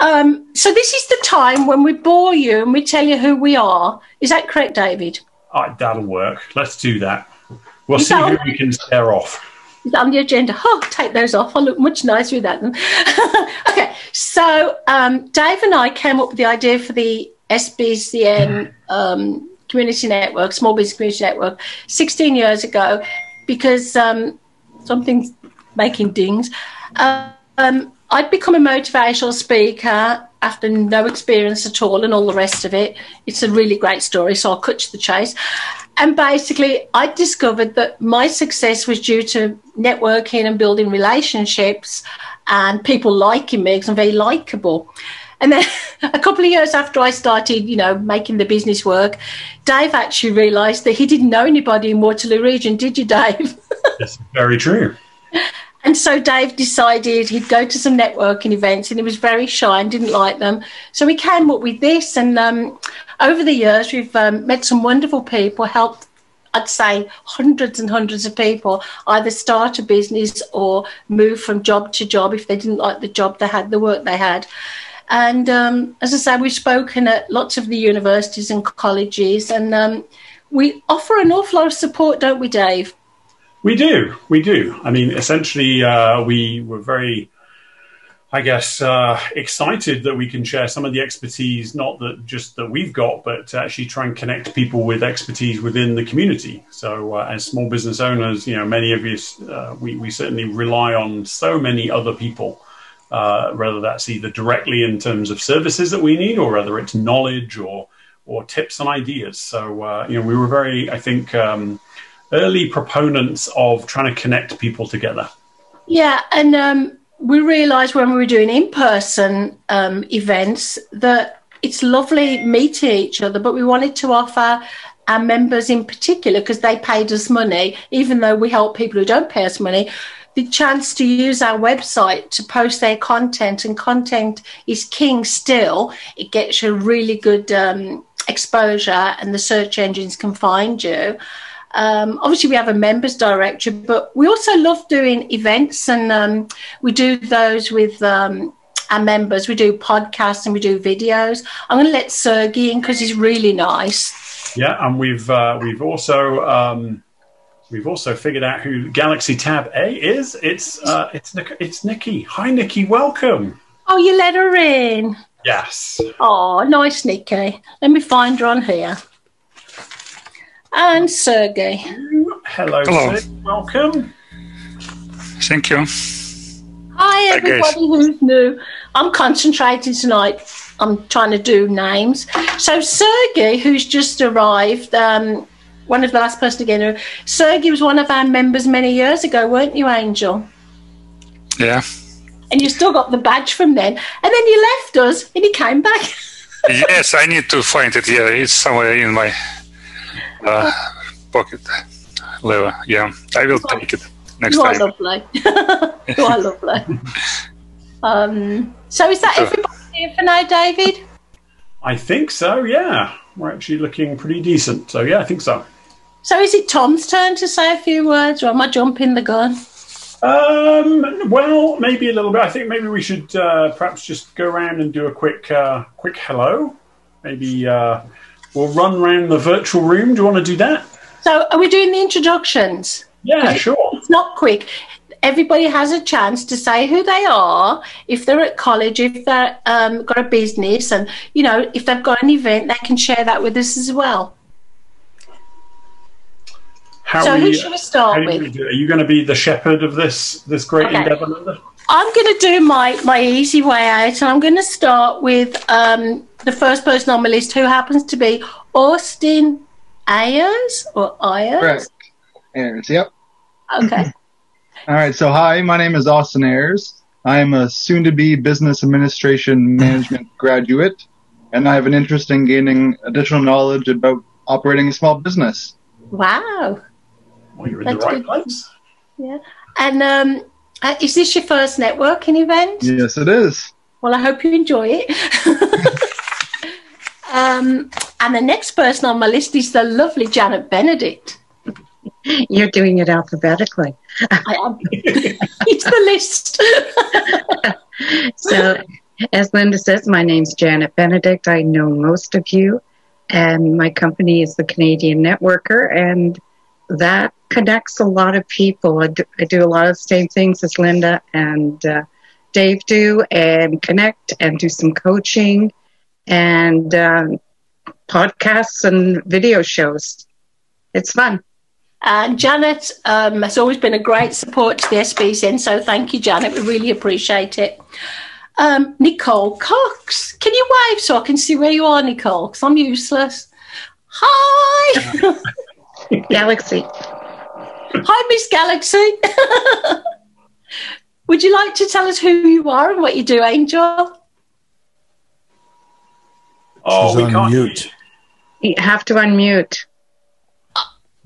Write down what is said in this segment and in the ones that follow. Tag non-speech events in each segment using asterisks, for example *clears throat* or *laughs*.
Um, so this is the time when we bore you and we tell you who we are. Is that correct, David? Oh, that'll work. Let's do that. We'll is see who we can scare off. On the agenda. Oh, take those off. I look much nicer without them. *laughs* okay, so um, Dave and I came up with the idea for the SBCN *laughs* um, Community Network, Small Business Community Network, 16 years ago, because um, something's making dings. Um, I'd become a motivational speaker after no experience at all and all the rest of it. It's a really great story, so I'll cut to the chase. And basically, I discovered that my success was due to networking and building relationships and people liking me because I'm very likable. And then *laughs* a couple of years after I started, you know, making the business work, Dave actually realised that he didn't know anybody in Waterloo region. Did you, Dave? *laughs* That's very true. And so Dave decided he'd go to some networking events, and he was very shy and didn't like them. So we came up with this, and um, over the years we've um, met some wonderful people, helped I'd say hundreds and hundreds of people either start a business or move from job to job if they didn't like the job they had, the work they had. And um, as I said, we've spoken at lots of the universities and colleges, and um, we offer an awful lot of support, don't we, Dave? We do, we do. I mean, essentially, uh, we were very, I guess, uh, excited that we can share some of the expertise, not that just that we've got, but to actually try and connect people with expertise within the community. So, uh, as small business owners, you know, many of us, uh, we, we certainly rely on so many other people uh, whether that's either directly in terms of services that we need or whether it's knowledge or or tips and ideas. So uh, you know, we were very, I think, um, early proponents of trying to connect people together. Yeah, and um, we realised when we were doing in-person um, events that it's lovely meeting each other, but we wanted to offer our members in particular because they paid us money, even though we help people who don't pay us money the chance to use our website to post their content, and content is king still. It gets you really good um, exposure, and the search engines can find you. Um, obviously, we have a members directory, but we also love doing events, and um, we do those with um, our members. We do podcasts and we do videos. I'm going to let Sergey in because he's really nice. Yeah, and we've uh, we've also um, We've also figured out who Galaxy Tab A is. It's uh, it's it's Nikki. Hi, Nikki. Welcome. Oh, you let her in. Yes. Oh, nice, Nikki. Let me find her on here. And Sergey. Hello, Hello. Welcome. Thank you. Hi, everybody who's new. I'm concentrating tonight. I'm trying to do names. So Sergey, who's just arrived, um, one of the last person again. Sergey was one of our members many years ago, weren't you, Angel? Yeah. And you still got the badge from then. And then you left us and you came back. *laughs* yes, I need to find it. Yeah, it's somewhere in my uh, pocket. Lever. Yeah, I will take it next you time. Are lovely. *laughs* you are lovely. Um, so is that so, everybody here for now, David? I think so, yeah. We're actually looking pretty decent. So, yeah, I think so. So is it Tom's turn to say a few words, or am I jumping the gun? Um, well, maybe a little bit. I think maybe we should uh, perhaps just go around and do a quick, uh, quick hello. Maybe uh, we'll run around the virtual room. Do you want to do that? So, are we doing the introductions? Yeah, sure. It's not quick. Everybody has a chance to say who they are. If they're at college, if they've um, got a business, and you know, if they've got an event, they can share that with us as well. How so we, who should we start with? Are you going to be the shepherd of this this great okay. endeavour, Linda? I'm going to do my my easy way out, and I'm going to start with um, the first person on my list, who happens to be Austin Ayers or Ayers. Correct. Ayers. Yep. Okay. *laughs* All right. So, hi, my name is Austin Ayers. I am a soon-to-be business administration management *laughs* graduate, and I have an interest in gaining additional knowledge about operating a small business. Wow. Well, you're in That's the right good. place. Yeah. And um, uh, is this your first networking event? Yes, it is. Well, I hope you enjoy it. *laughs* um, and the next person on my list is the lovely Janet Benedict. You're doing it alphabetically. I am. *laughs* it's the list. *laughs* so, As Linda says, my name's Janet Benedict. I know most of you, and my company is the Canadian Networker, and that connects a lot of people. I do, I do a lot of the same things as Linda and uh, Dave do, and connect and do some coaching and um, podcasts and video shows. It's fun. And Janet um, has always been a great support to the SBCN, so thank you, Janet. We really appreciate it. Um, Nicole Cox, can you wave so I can see where you are, Nicole? Because I'm useless. Hi, *laughs* Galaxy. hi, Miss Galaxy. *laughs* Would you like to tell us who you are and what you do, Angel? Oh, She's we on can't. mute. You have to unmute.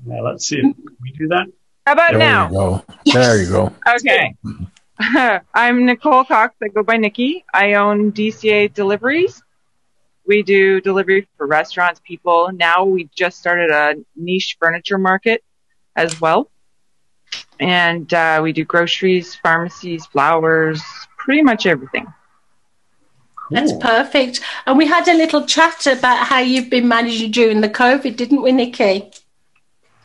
Yeah, let's see if we do that. How about There now? you go. There you go. Okay. *laughs* I'm Nicole Cox. I go by Nikki. I own DCA Deliveries. We do delivery for restaurants, people. Now we just started a niche furniture market as well. And uh, we do groceries, pharmacies, flowers, pretty much everything. That's perfect. And we had a little chat about how you've been managing during the COVID, didn't we, Nikki?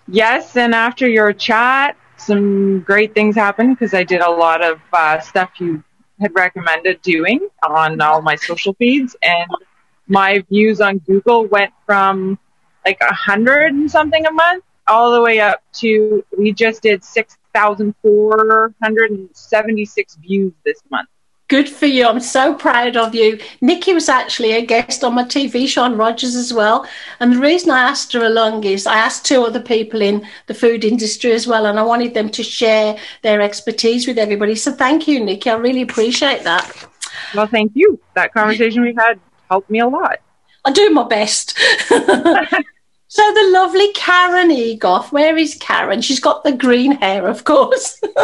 Yes, and after your chat, some great things happened because I did a lot of uh, stuff you had recommended doing on all my social feeds, and my views on Google went from like a hundred and something a month all the way up to we just did six thousand four hundred and seventy six views this month. Good for you. I'm so proud of you. Nikki was actually a guest on my TV show on Rogers as well. And the reason I asked her along is I asked two other people in the food industry as well, and I wanted them to share their expertise with everybody. So thank you, Nikki. I really appreciate that. Well, thank you. That conversation we had helped me a lot. I do my best. *laughs* so the lovely Karen Egoff, where is Karen? She's got the green hair, of course. *laughs*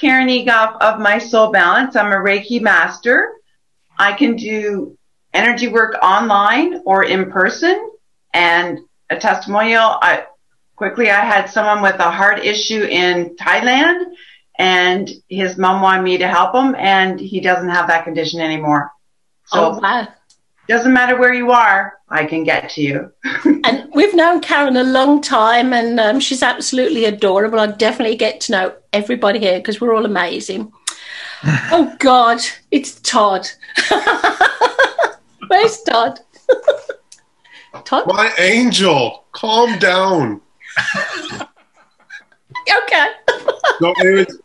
Karen Egoff of My Soul Balance. I'm a Reiki master. I can do energy work online or in person. And a testimonial, I quickly I had someone with a heart issue in Thailand and his mom wanted me to help him and he doesn't have that condition anymore. So oh, wow. doesn't matter where you are, I can get to you. *laughs* And we've known Karen a long time, and um, she's absolutely adorable. I definitely get to know everybody here because we're all amazing. *laughs* oh God, it's Todd. *laughs* Where's Todd? Todd? My angel, calm down. *laughs* Okay. No, anyways,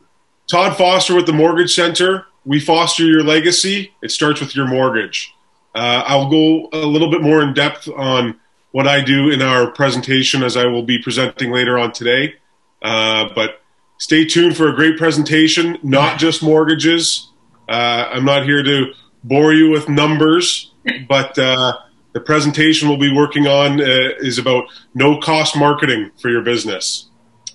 Todd Foster with the Mortgage Center. We foster your legacy. It starts with your mortgage. Uh, I'll go a little bit more in depth on what I do in our presentation as I will be presenting later on today. Uh, but stay tuned for a great presentation, not just mortgages. Uh, I'm not here to bore you with numbers, but uh, the presentation we'll be working on uh, is about no cost marketing for your business.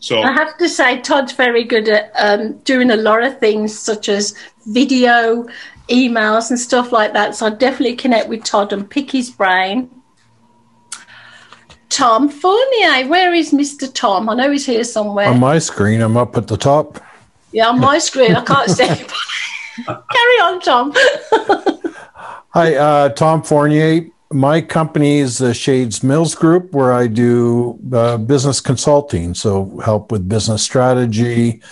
So I have to say, Todd's very good at um, doing a lot of things, such as video, emails, and stuff like that. So I definitely connect with Todd and pick his brain. Tom Fournier, where is Mr. Tom? I know he's here somewhere. On my screen, I'm up at the top. yeah, on my screen, I can't see. anybody. *laughs* Carry on, Tom. *laughs* Hi, uh, Tom Fournier. My company is the Shades Mills Group, where I do uh, business consulting. So, help with business strategy,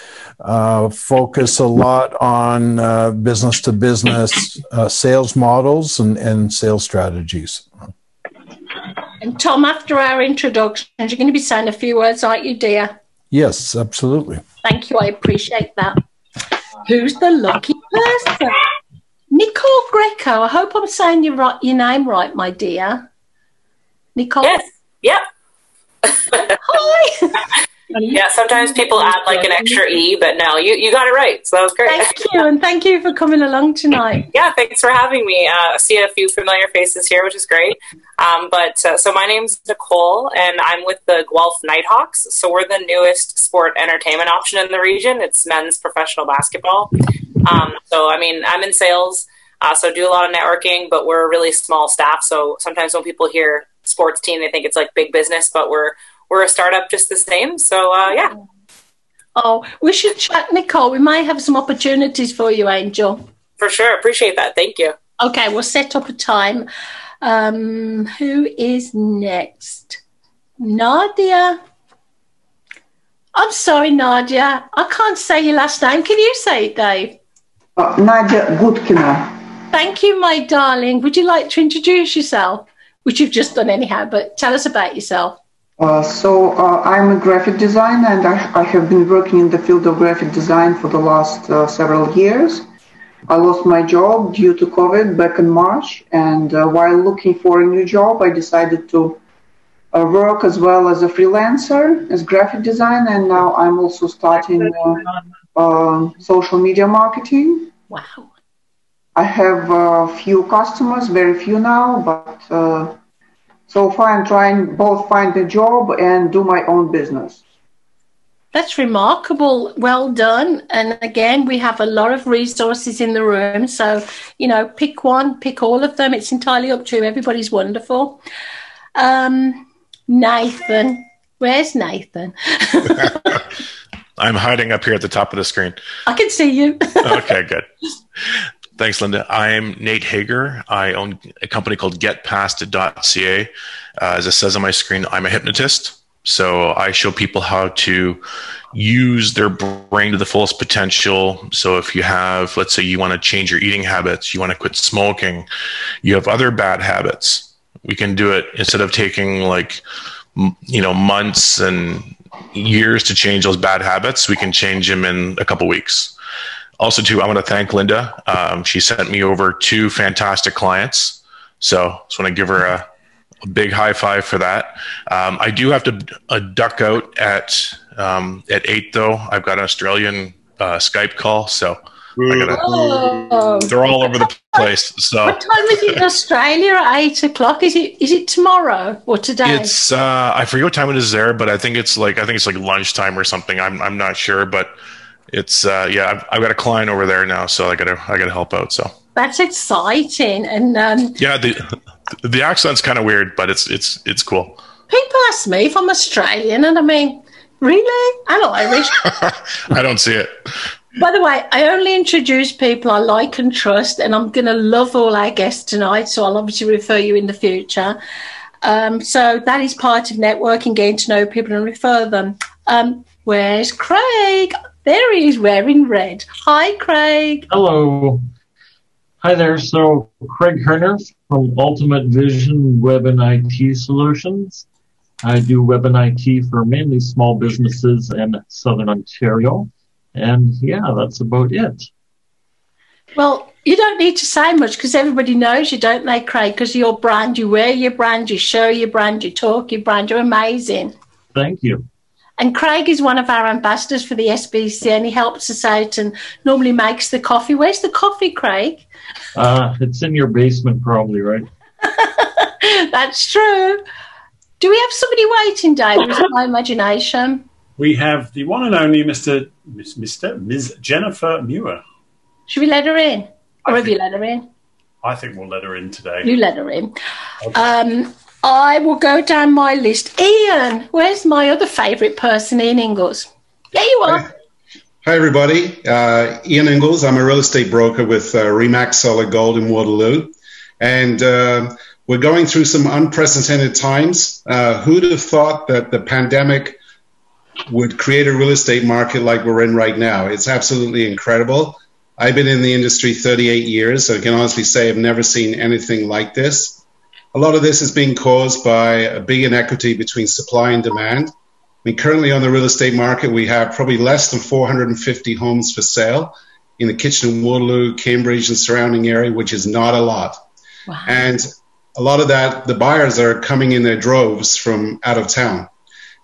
uh, focus a lot on uh, business to business uh, sales models and, and sales strategies. And Tom, after our introductions, you're going to be saying a few words, aren't you, dear? Yes, absolutely. Thank you. I appreciate that. Who's the lucky person? Nicole Greco. I hope I'm saying your, right, your name right, my dear. Nicole. Yes. Yep. Hi. *laughs* Yeah. Sometimes people add like an extra e, but no, you you got it right. So that was great. Thank you, and thank you for coming along tonight. *laughs* Yeah, thanks for having me. Uh, I see a few familiar faces here, which is great. Um, but uh, so my name's Nicole, and I'm with the Guelph Nighthawks. So we're the newest sport entertainment option in the region. It's men's professional basketball. Um, so I mean, I'm in sales, uh, so do a lot of networking, but we're a really small staff. So sometimes when people hear sports team, they think it's like big business, but we're we're a startup just the same. So uh, yeah. Oh, we should chat, Nicole. We might have some opportunities for you, Angel. For sure. Appreciate that. Thank you. Okay, we'll set up a time. Um, who is next? Nadia. I'm sorry, Nadia. I can't say your last name. Can you say it, Dave? Uh, Nadia Gutkina. Thank you, my darling. Would you like to introduce yourself? Which you've just done anyhow, but tell us about yourself. Uh, so uh, I'm a graphic designer and I, I, have been working in the field of graphic design for the last uh, several years. I lost my job due to COVID back in March, and uh, while looking for a new job, I decided to uh, work as well as a freelancer as graphic designer, and now I'm also starting uh, social media marketing. Wow. I have a few customers, very few now, but so far I'm trying both find a job and do my own business. That's remarkable. Well done. And again, we have a lot of resources in the room. So, you know, pick one, pick all of them. It's entirely up to you. Everybody's wonderful. Um, Nathan, where's Nathan? *laughs* *laughs* I'm hiding up here at the top of the screen. I can see you. *laughs* okay, good. Thanks, Linda. I'm Nate Hager. I own a company called GetPast.ca. Uh, as it says on my screen, I'm a hypnotist. So I show people how to use their brain to the fullest potential. So if you have, let's say you want to change your eating habits, you want to quit smoking, you have other bad habits, we can do it instead of taking like, you know, months and years to change those bad habits. We can change them in a couple weeks. Also, too, I want to thank Linda. Um, she sent me over two fantastic clients. So just want to give her a a big high five for that. Um, I do have to uh, duck out at um, at eight though. I've got an Australian uh, Skype call, so oh. they're all over the place. So what time is it in Australia? At eight o'clock? Is it is it tomorrow or today? It's uh, I forget what time it is there, but I think it's like I think it's like lunchtime or something. I'm I'm not sure, but it's uh, yeah. I've, I've got a client over there now, so I gotta I gotta help out. So that's exciting, and um, yeah, the the accent's kind of weird, but it's it's it's cool. People ask me if I'm Australian, and I mean, really? I'm Irish. *laughs* I don't see it. By the way, I only introduce people I like and trust, and I'm going to love all our guests tonight. So I'll obviously refer you in the future. Um, so that is part of networking, getting to know people and refer them. Um, where's Craig? There he is wearing red. Hi, Craig. Hello. Hi there. So Craig Herner from Ultimate Vision Web and IT Solutions. I do web and IT for mainly small businesses in Southern Ontario. And yeah, that's about it. Well, you don't need to say much because everybody knows you, don't they, Craig? Because your brand, you wear your brand, you show your brand, you talk your brand, you're amazing. Thank you. And Craig is one of our ambassadors for the SBC and he helps us out and normally makes the coffee. Where's the coffee, Craig? Uh, it's in your basement, probably, right? *laughs* That's true. Do we have somebody waiting, Dave? Is it my imagination? We have the one and only Mr. Mr. Ms. Jennifer Muir. Should we let her in? Or I have think, you let her in? I think we'll let her in today. You let her in. Okay. Um, I will go down my list. Ian, where's my other favourite person, Ian Inglis? There you are. Hi, everybody. Uh, Ian Inglis. I'm a real estate broker with uh, Remax Solid Gold in Waterloo. And uh, we're going through some unprecedented times. Uh, who'd have thought that the pandemic would create a real estate market like we're in right now? It's absolutely incredible. I've been in the industry 38 years. So I can honestly say I've never seen anything like this. A lot of this is being caused by a big inequity between supply and demand. I mean, currently on the real estate market, we have probably less than 450 homes for sale in the Kitchener, Waterloo, Cambridge, and surrounding area, which is not a lot. Wow. And a lot of that, the buyers are coming in their droves from out of town.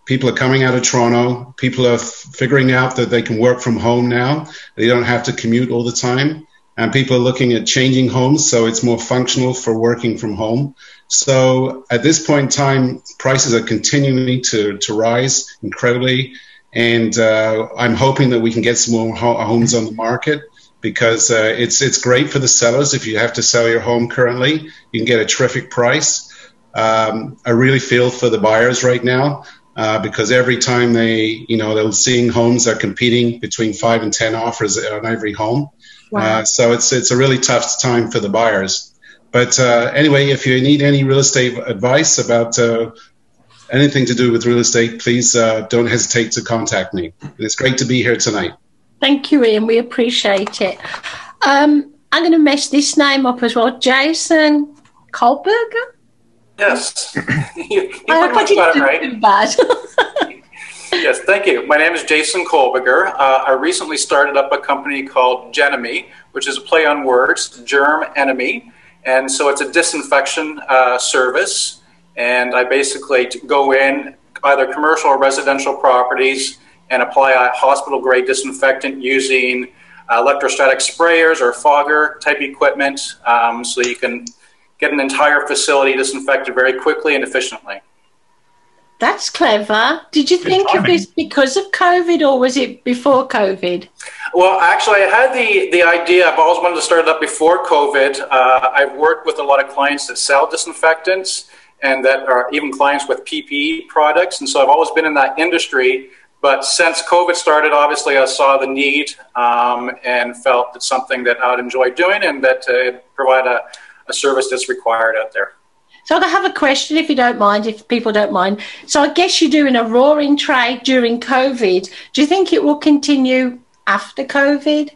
People are coming out of Toronto. People are f- figuring out that they can work from home now. They don't have to commute all the time. And people are looking at changing homes so it's more functional for working from home. So at this point in time, prices are continuing to, to rise incredibly. And uh, I'm hoping that we can get some more ho- homes on the market because uh, it's it's great for the sellers. If you have to sell your home currently, you can get a terrific price. Um, I really feel for the buyers right now. Uh, because every time they, you know, they're seeing homes they're competing between five and ten offers on every home. Wow. Uh, so it's it's a really tough time for the buyers. But uh, anyway, if you need any real estate advice about uh, anything to do with real estate, please uh, don't hesitate to contact me. And It's great to be here tonight. Thank you, Ian. We appreciate it. Um, I'm going to mess this name up as well. Jason Kohlberger. Yes. *clears throat* you, you I pretty much got it right. too bad. *laughs* Yes, thank you. My name is Jason Kolbiger. Uh, I recently started up a company called Genemy, which is a play on words, germ enemy. And so it's a disinfection uh, service. And I basically go in either commercial or residential properties and apply a hospital grade disinfectant using uh, electrostatic sprayers or fogger type equipment um, so you can get an entire facility disinfected very quickly and efficiently. That's clever. Did you think of this because of COVID or was it before COVID? Well, actually, I had the, the idea. I've always wanted to start it up before COVID. Uh, I've worked with a lot of clients that sell disinfectants and that are even clients with PPE products. And so I've always been in that industry. But since COVID started, obviously, I saw the need um, and felt it's something that I would enjoy doing and that uh, provide a, a service that's required out there. So I have a question, if you don't mind, if people don't mind. So I guess you're doing a roaring trade during COVID. Do you think it will continue after COVID?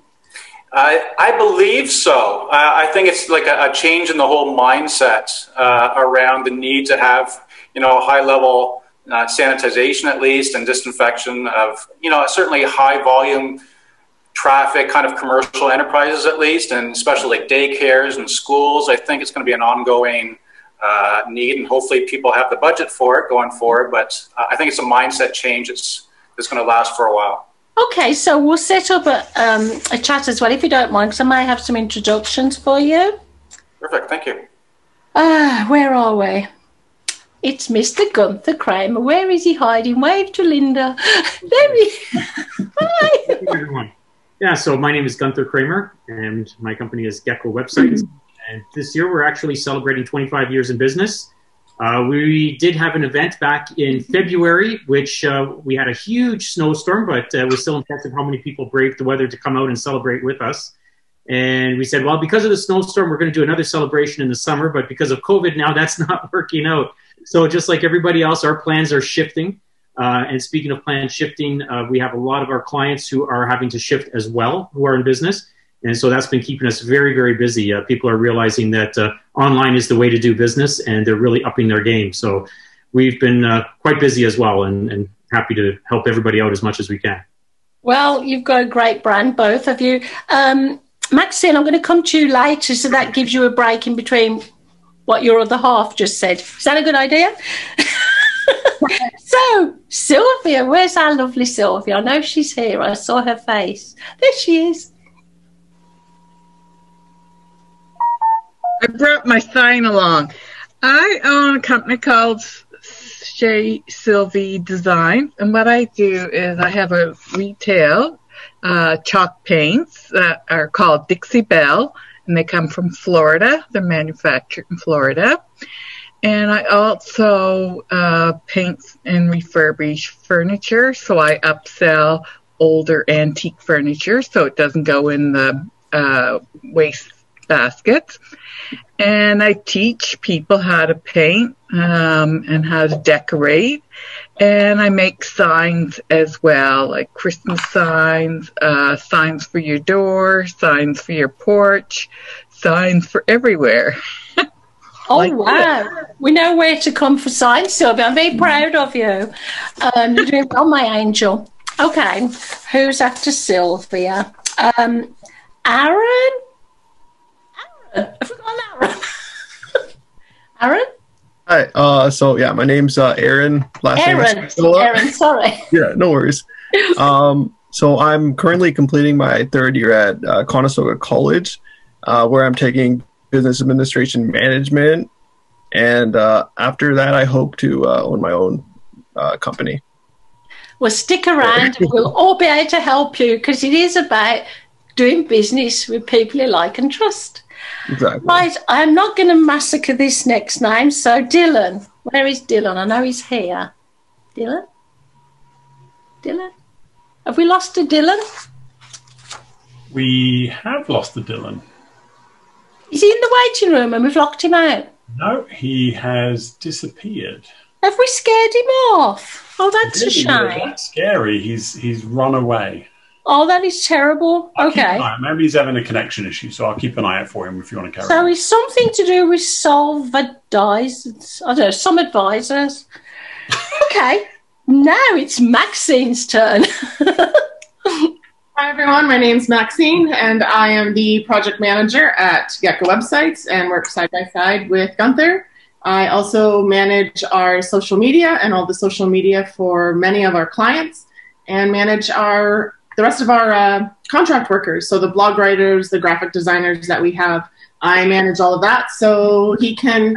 I, I believe so. Uh, I think it's like a, a change in the whole mindset uh, around the need to have, you know, a high level uh, sanitization at least and disinfection of, you know, certainly high volume traffic kind of commercial enterprises at least, and especially like daycares and schools. I think it's going to be an ongoing uh, need, and hopefully people have the budget for it going forward. But uh, I think it's a mindset change that's, that's going to last for a while. Okay, so we'll set up a, um, a chat as well, if you don't mind, because I may have some introductions for you. Perfect. Thank you. Ah, where are we? It's Mr. Gunther Kramer. Where is he hiding? Wave to Linda. *laughs* there he Hi. *laughs* Yeah, so my name is Gunther Kramer, and my company is Gecko Websites. And this year we're actually celebrating 25 years in business. Uh, we did have an event back in February, which uh, we had a huge snowstorm, but uh, was still impressive how many people braved the weather to come out and celebrate with us. And we said, well, because of the snowstorm, we're going to do another celebration in the summer, but because of COVID now, that's *laughs* not working out. So just like everybody else, our plans are shifting. Uh, and speaking of plans shifting, uh, we have a lot of our clients who are having to shift as well, who are in business. And so that's been keeping us very, very busy. Uh, people are realizing that uh, online is the way to do business, and they're really upping their game. So we've been uh, quite busy as well, and, and happy to help everybody out as much as we can. Well, you've got a great brand, both of you. Um, Maxine, I'm going to come to you later, so that gives you a break in between what your other half just said. Is that a good idea? *laughs* *laughs* so, Sylvia, where's our lovely Sylvia? I know she's here. I saw her face. There she is. I brought my sign along. I own a company called Chez Sylvie Design, and what I do is I have a retail uh, chalk paints that are called Dixie Belle, and they come from Florida. They're manufactured in Florida. And I also uh, paint and refurbish furniture, so I upsell older antique furniture so it doesn't go in the uh, waste baskets. And I teach people how to paint um, and how to decorate. And I make signs as well, like Christmas signs, uh, signs for your door, signs for your porch, signs for everywhere. *laughs* Oh, Like wow. We know where to come for signs, Sylvia. I'm very proud of you. Um, you're doing well, my angel. Okay, who's after Sylvia? Um, Aaron? Aaron? I forgot Aaron. *laughs* Aaron? Hi. Uh, so yeah, my name's uh, Aaron. Last name is Spinola. Aaron, sorry. *laughs* Yeah, no worries. Um, so I'm currently completing my third year at uh, Conestoga College, uh, where I'm taking business administration management, and uh, after that, I hope to uh, own my own uh, company. Well, stick around and *laughs* we'll all be able to help you because it is about doing business with people you like and trust. Exactly. Right, I'm not going to massacre this next name. So, Dylan, where is Dylan? I know he's here. Dylan? Dylan? Have we lost a Dylan? We have lost a Dylan. Is he in the waiting room and we've locked him out? No, he has disappeared. Have we scared him off? Oh, that's a shame. That's scary. He's he's run away. Oh, that is terrible. An Okay. Maybe he's having a connection issue, so I'll keep an eye out for him if you want to carry So on. it's something to do with solve. I don't know, some advisors. okay. Now it's Maxine's turn. *laughs* Hi everyone, my name's Maxine and I am the project manager at Gecko Websites and work side by side with Gunther. I also manage our social media and all the social media for many of our clients and manage our the rest of our uh, contract workers, so the blog writers, the graphic designers that we have. I manage all of that so he can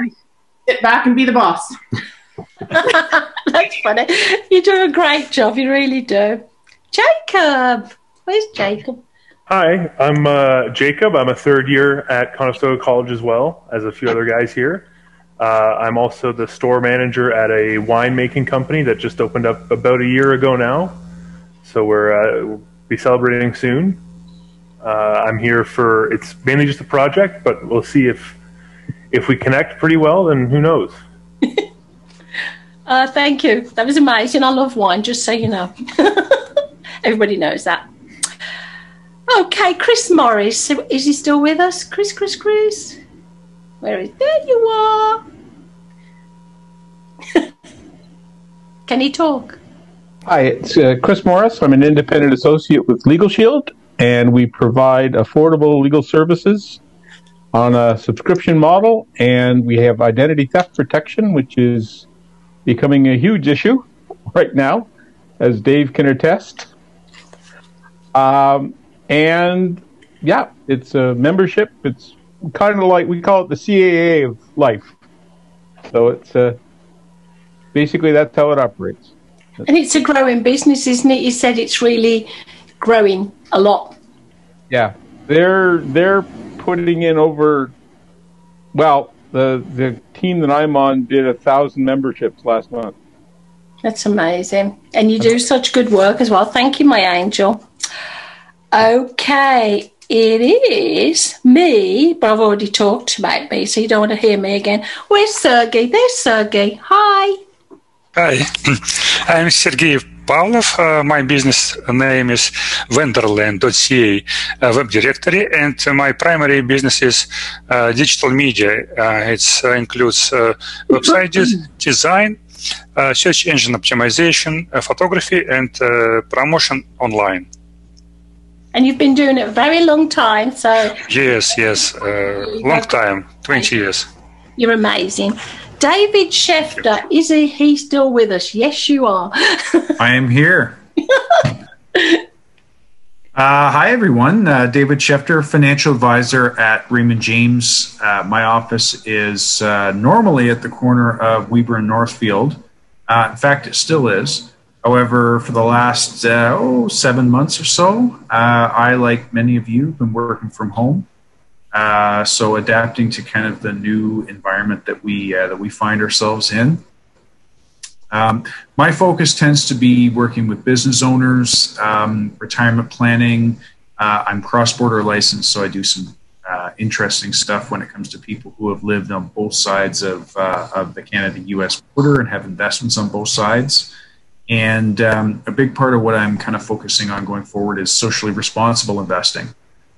sit back and be the boss. *laughs* *laughs* That's funny. You do a great job, you really do. Jacob! Where's Jacob? Hi, I'm uh, Jacob. I'm a third year at Conestoga College as well as a few other guys here. Uh, I'm also the store manager at a winemaking company that just opened up about a year ago now. So we're uh, we'll be celebrating soon. Uh, I'm here for it's mainly just a project, but we'll see if if we connect pretty well. Then who knows? *laughs* Uh, thank you. That was amazing. I love wine, just so you know. *laughs* Everybody knows that. Okay, Chris Morris. Is he still with us? Chris, Chris, Chris. Where is There you are. *laughs* Can he talk? Hi, it's uh, Chris Morris. I'm an independent associate with Legal Shield, and we provide affordable legal services on a subscription model. And we have identity theft protection, which is becoming a huge issue *laughs* right now, as Dave can attest. Um, and yeah, it's a membership. It's kind of like we call it the CAA of life. So it's uh, basically that's how it operates. And it's a growing business, isn't it? You said it's really growing a lot. Yeah, they're they're putting in over. Well, the the team that I'm on did a thousand memberships last month. That's amazing. And you do such good work as well. Thank you, my angel. Okay, it is me, but I've already talked about me, so you don't want to hear me again. Where's Sergey? There's Sergey. Hi. Hi, *laughs* I'm Sergey Pavlov. Uh, my business name is Wenderland.ca uh, web directory, and my primary business is uh, digital media. Uh, it uh, includes uh, website des- *clears throat* design, uh, search engine optimization, uh, photography, and uh, promotion online. And you've been doing it a very long time, so Yes, yes, uh, long time, 20 years. you're amazing. David Schefter, is he, he still with us? Yes, you are. *laughs* I am here. *laughs* Uh, hi, everyone. Uh, David Schefter, financial advisor at Raymond James. Uh, my office is uh, normally at the corner of Weber and Northfield. Uh, in fact, it still is. However, for the last uh, oh, seven months or so, uh, I, like many of you, have been working from home. Uh, so adapting to kind of the new environment that we uh, that we find ourselves in. Um, my focus tends to be working with business owners, um, retirement planning. Uh, I'm cross-border licensed, so I do some uh, interesting stuff when it comes to people who have lived on both sides of of the Canada-U.S. border and have investments on both sides. And um, a big part of what I'm kind of focusing on going forward is socially responsible investing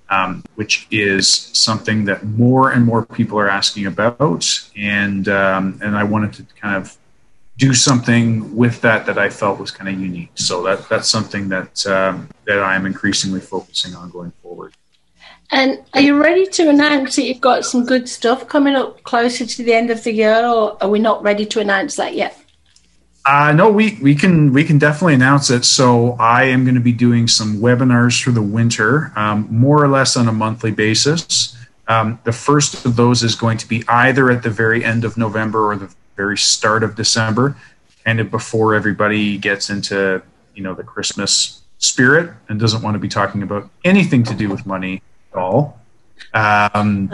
um, which is something that more and more people are asking about, and um, and I wanted to kind of do something with that that I felt was kind of unique. So that that's something that um, that I am increasingly focusing on going forward. And are you ready to announce that you've got some good stuff coming up closer to the end of the year, or are we not ready to announce that yet? Uh, no, we, we can we can definitely announce it. So I am going to be doing some webinars for the winter, um, more or less on a monthly basis. Um, the first of those is going to be either at the very end of November or the very start of December, kind of before everybody gets into you know the Christmas spirit and doesn't want to be talking about anything to do with money at all. Um,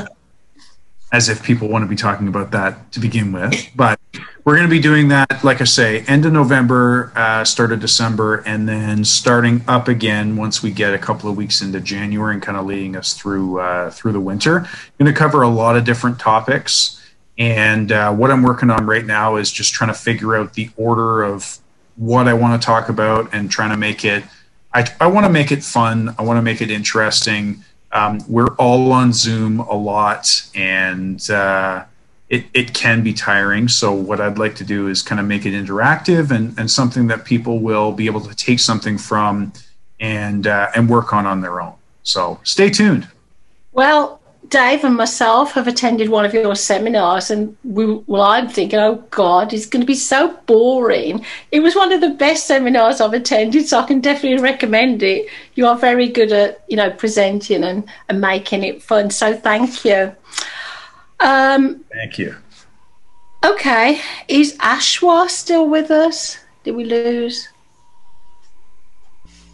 as if people want to be talking about that to begin with. But we're going to be doing that, like I say, end of November, uh, start of December, and then starting up again once we get a couple of weeks into January and kind of leading us through uh, through the winter. I'm Going to cover a lot of different topics, and uh, what I'm working on right now is just trying to figure out the order of what I want to talk about and trying to make it. I, I want to make it fun. I want to make it interesting. Um, we're all on Zoom a lot, and uh, it, it can be tiring. So what I'd like to do is kind of make it interactive and, and something that people will be able to take something from and uh, and work on on their own. So stay tuned. Well, Dave and myself have attended one of your seminars, and we, well, I'm thinking, oh God, it's going to be so boring. It was one of the best seminars I've attended, so I can definitely recommend it. You are very good at, you know, presenting and, and making it fun. So thank you. Um, Thank you. okay, is Ashwa still with us? Did we lose?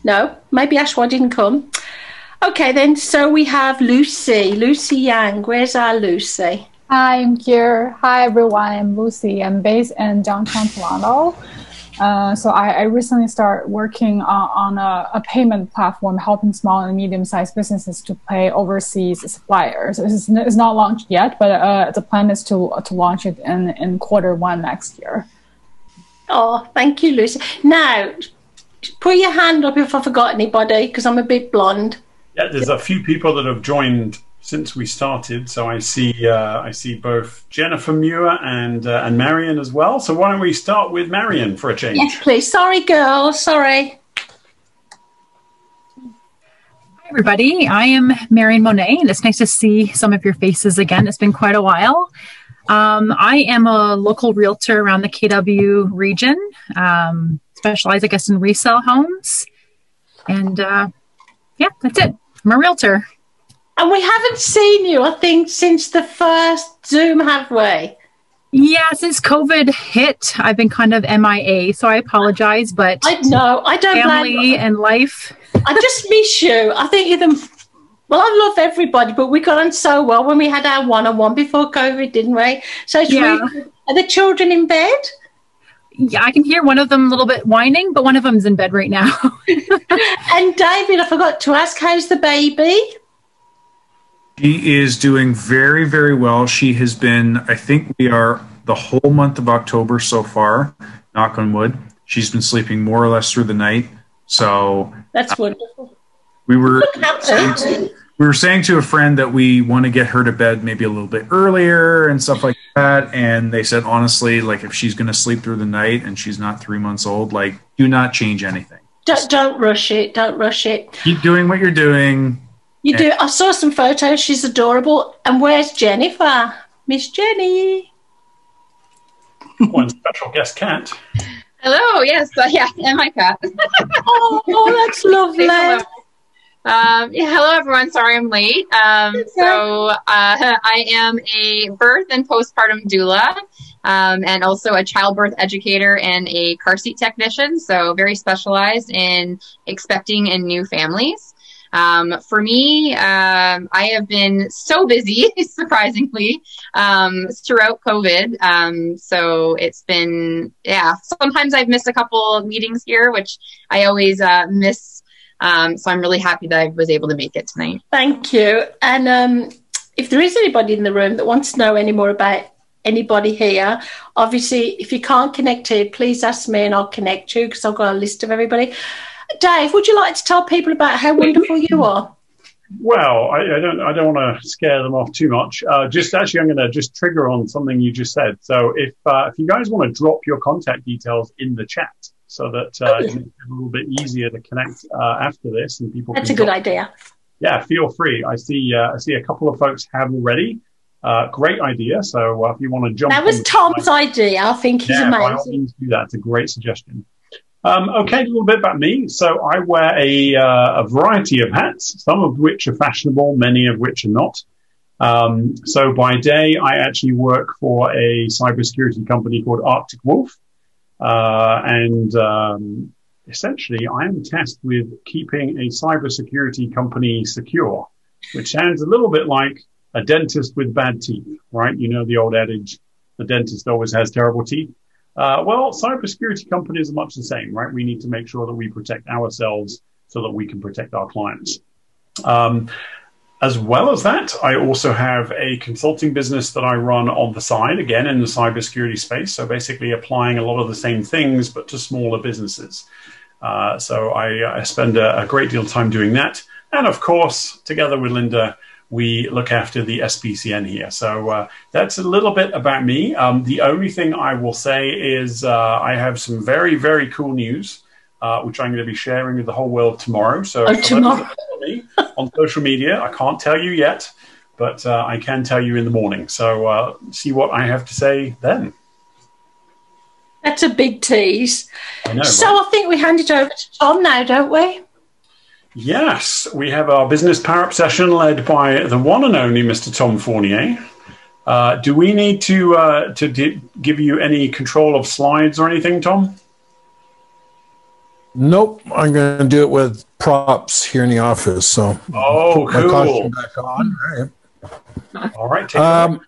No, maybe Ashwa didn't come. Okay, then, so we have Lucy, Lucy Yang. Where's our Lucy? Hi, I'm here. Hi, everyone. I'm Lucy. I'm based in downtown Toronto. Uh, so I, I recently started working on, on a, a payment platform helping small and medium-sized businesses to pay overseas suppliers. It's, it's not launched yet, but uh, the plan is to to launch it in, in quarter one next year. Oh, thank you, Lucy. Now, put your hand up if I forgot anybody, because I'm a bit blonde. Yeah, there's a few people that have joined since we started. So I see uh, I see both Jennifer Muir and uh, and Marion as well. So why don't we start with Marion for a change? Yes, please. Sorry, girl. Sorry. Hi, everybody. I am Marion Monet, and it's nice to see some of your faces again. It's been quite a while. Um, I am a local realtor around the KW region, um, specialize, I guess, in resale homes. And uh, yeah, that's it. I'm a realtor. And we haven't seen you, I think, since the first Zoom, have we? Yeah, since COVID hit, I've been kind of MIA, so I apologize. But I know I don't family you. and life. I just *laughs* miss you. I think you're the. Well, I love everybody, but we got on so well when we had our one-on-one before COVID, didn't we? So it's Yeah. really. Are the children in bed? Yeah, I can hear one of them a little bit whining, but one of them's in bed right now. *laughs* And David, I forgot to ask, how's the baby? She is doing very, very well. She has been, I think we are the whole month of October so far, knock on wood. She's been sleeping more or less through the night. So That's uh, wonderful. we were Happy. We were saying to a friend that we want to get her to bed maybe a little bit earlier and stuff like that. And they said, honestly, like if she's going to sleep through the night and she's not three months old, like do not change anything. Don't, don't rush it. Don't rush it. Keep doing what you're doing. You do. I saw some photos. She's adorable. And where's Jennifer? Miss Jenny. *laughs* One special guest cat. Hello, yes, uh, *laughs* yeah, and my cat. oh, oh, that's *laughs* lovely. Hello. Um, yeah, *laughs* hello, everyone. Sorry I'm late. Um, so uh, *laughs* I am a birth and postpartum doula, um, and also a childbirth educator and a car seat technician. So very specialized in expecting and new families. Um, for me, um, I have been so busy, *laughs* surprisingly, um, throughout COVID. Um, so it's been, yeah, sometimes I've missed a couple meetings here, which I always uh, miss. Um, so I'm really happy that I was able to make it tonight. Thank you. And um, if there is anybody in the room that wants to know any more about anybody here, obviously, if you can't connect here, please ask me and I'll connect you because I've got a list of everybody. Dave, would you like to tell people about how wonderful you are? Well, I, I don't. I don't want to scare them off too much. Uh, just actually, I'm going to just trigger on something you just said. So, if uh, if you guys want to drop your contact details in the chat, so that uh, it makes it a little bit easier to connect uh, after this, and people. That's a good drop- idea. Yeah, feel free. I see. Uh, I see a couple of folks have already. Uh, great idea. So, uh, if you want to jump, That was Tom's idea. I think he's yeah, amazing. do that. It's a great suggestion. Um, okay, a little bit about me. So I wear a, uh, a variety of hats, some of which are fashionable, many of which are not. Um, so by day, I actually work for a cybersecurity company called Arctic Wolf. Uh, and um, essentially, I am tasked with keeping a cybersecurity company secure, which sounds a little bit like a dentist with bad teeth, right? You know the old adage, the dentist always has terrible teeth. Uh, well, cybersecurity companies are much the same, right? We need to make sure that we protect ourselves so that we can protect our clients. Um, as well as that, I also have a consulting business that I run on the side, again in the cybersecurity space. So basically, applying a lot of the same things, but to smaller businesses. Uh, so I, I spend a, a, great deal of time doing that. And of course, together with Linda, we look after the SBCN here. So uh, that's a little bit about me. Um, the only thing I will say is uh, I have some very, very cool news uh, which I'm going to be sharing with the whole world tomorrow. So oh, tomorrow. me on social media. I can't tell you yet, but uh, I can tell you in the morning. So uh, see what I have to say then. That's a big tease. I know, so right? I think we hand it over to Tom now, don't we? Yes, we have our business power up session led by the one and only Mr. Tom Fournier. Uh, do we need to uh, to d- give you any control of slides or anything, Tom? Nope, I'm going to do it with props here in the office. So, oh, put my cool. costume back on. All right. All right. Um,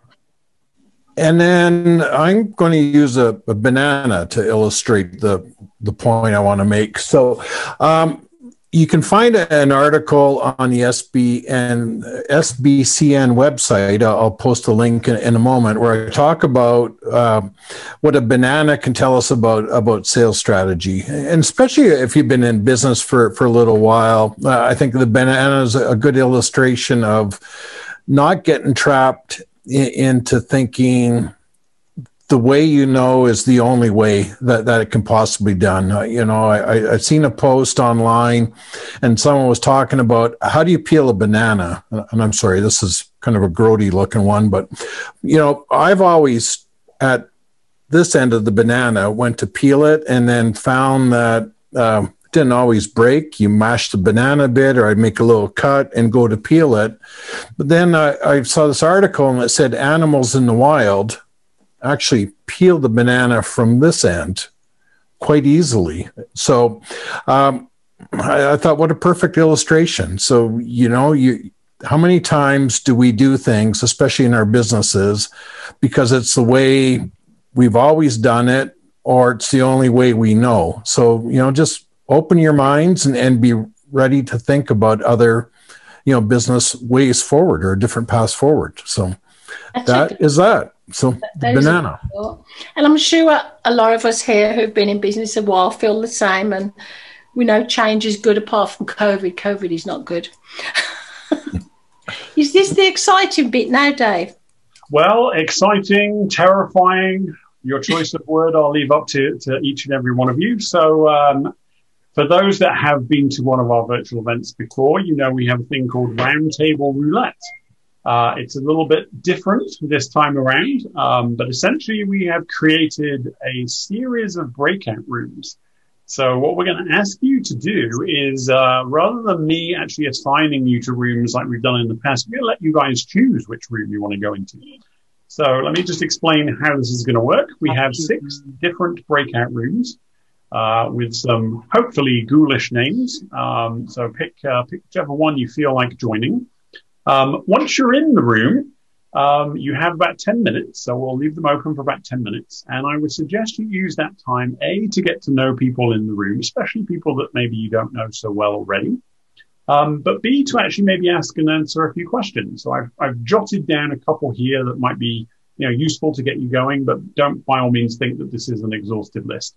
and then I'm going to use a, a, banana to illustrate the the point I want to make. So, um, you can find an article on the SB and SBCN website. I'll post a link in, in a moment where I talk about uh, what a banana can tell us about about sales strategy, and especially if you've been in business for for a little while. Uh, I think the banana is a good illustration of not getting trapped in, into thinking the way you know is the only way that, that it can possibly be done. Uh, you know, I, I've seen a post online and someone was talking about how do you peel a banana? And I'm sorry, this is kind of a grody looking one, but, you know, I've always at this end of the banana went to peel it and then found that uh, didn't always break. You mash the banana a bit, or I'd make a little cut and go to peel it. But then I, I saw this article and it said animals in the wild actually peel the banana from this end quite easily. So um, I, I, thought, what a perfect illustration. So you know, you how many times do we do things, especially in our businesses, because it's the way we've always done it, or it's the only way we know. So you know, just open your minds and, and be ready to think about other you know business ways forward or different paths forward so That's that is that so that banana. And I'm sure a lot of us here who've been in business a while feel the same. And we know change is good apart from COVID. COVID is not good. *laughs* is this the exciting bit now, Dave? Well, exciting, terrifying. Your choice of word I'll leave up to, to each and every one of you. So, um, for those that have been to one of our virtual events before, you know we have a thing called Roundtable Roulette. Uh, it's a little bit different this time around, um, but essentially we have created a series of breakout rooms. So what we're going to ask you to do is, uh, rather than me actually assigning you to rooms like we've done in the past, we're going to let you guys choose which room you want to go into. So let me just explain how this is going to work. We have six different breakout rooms. Uh, with some hopefully ghoulish names. Um, so pick uh, pick whichever one you feel like joining. Um, once you're in the room, um, you have about 10 minutes, so we'll leave them open for about 10 minutes. And I would suggest you use that time, A, to get to know people in the room, especially people that maybe you don't know so well already. Um, but B, to actually maybe ask and answer a few questions. So I've, I've jotted down a couple here that might be you know, useful to get you going, but don't by all means think that this is an exhaustive list.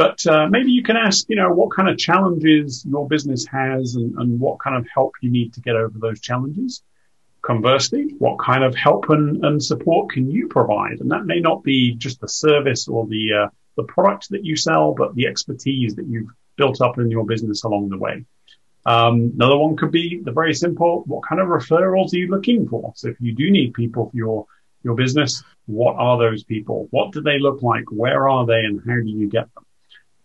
But uh, maybe you can ask, you know, what kind of challenges your business has and, and what kind of help you need to get over those challenges. Conversely, what kind of help and, and support can you provide? And that may not be just the service or the uh, the product that you sell, but the expertise that you've built up in your business along the way. Um, another one could be the very simple: what kind of referrals are you looking for? So if you do need people for your your business, what are those people? What do they look like? Where are they, and how do you get them?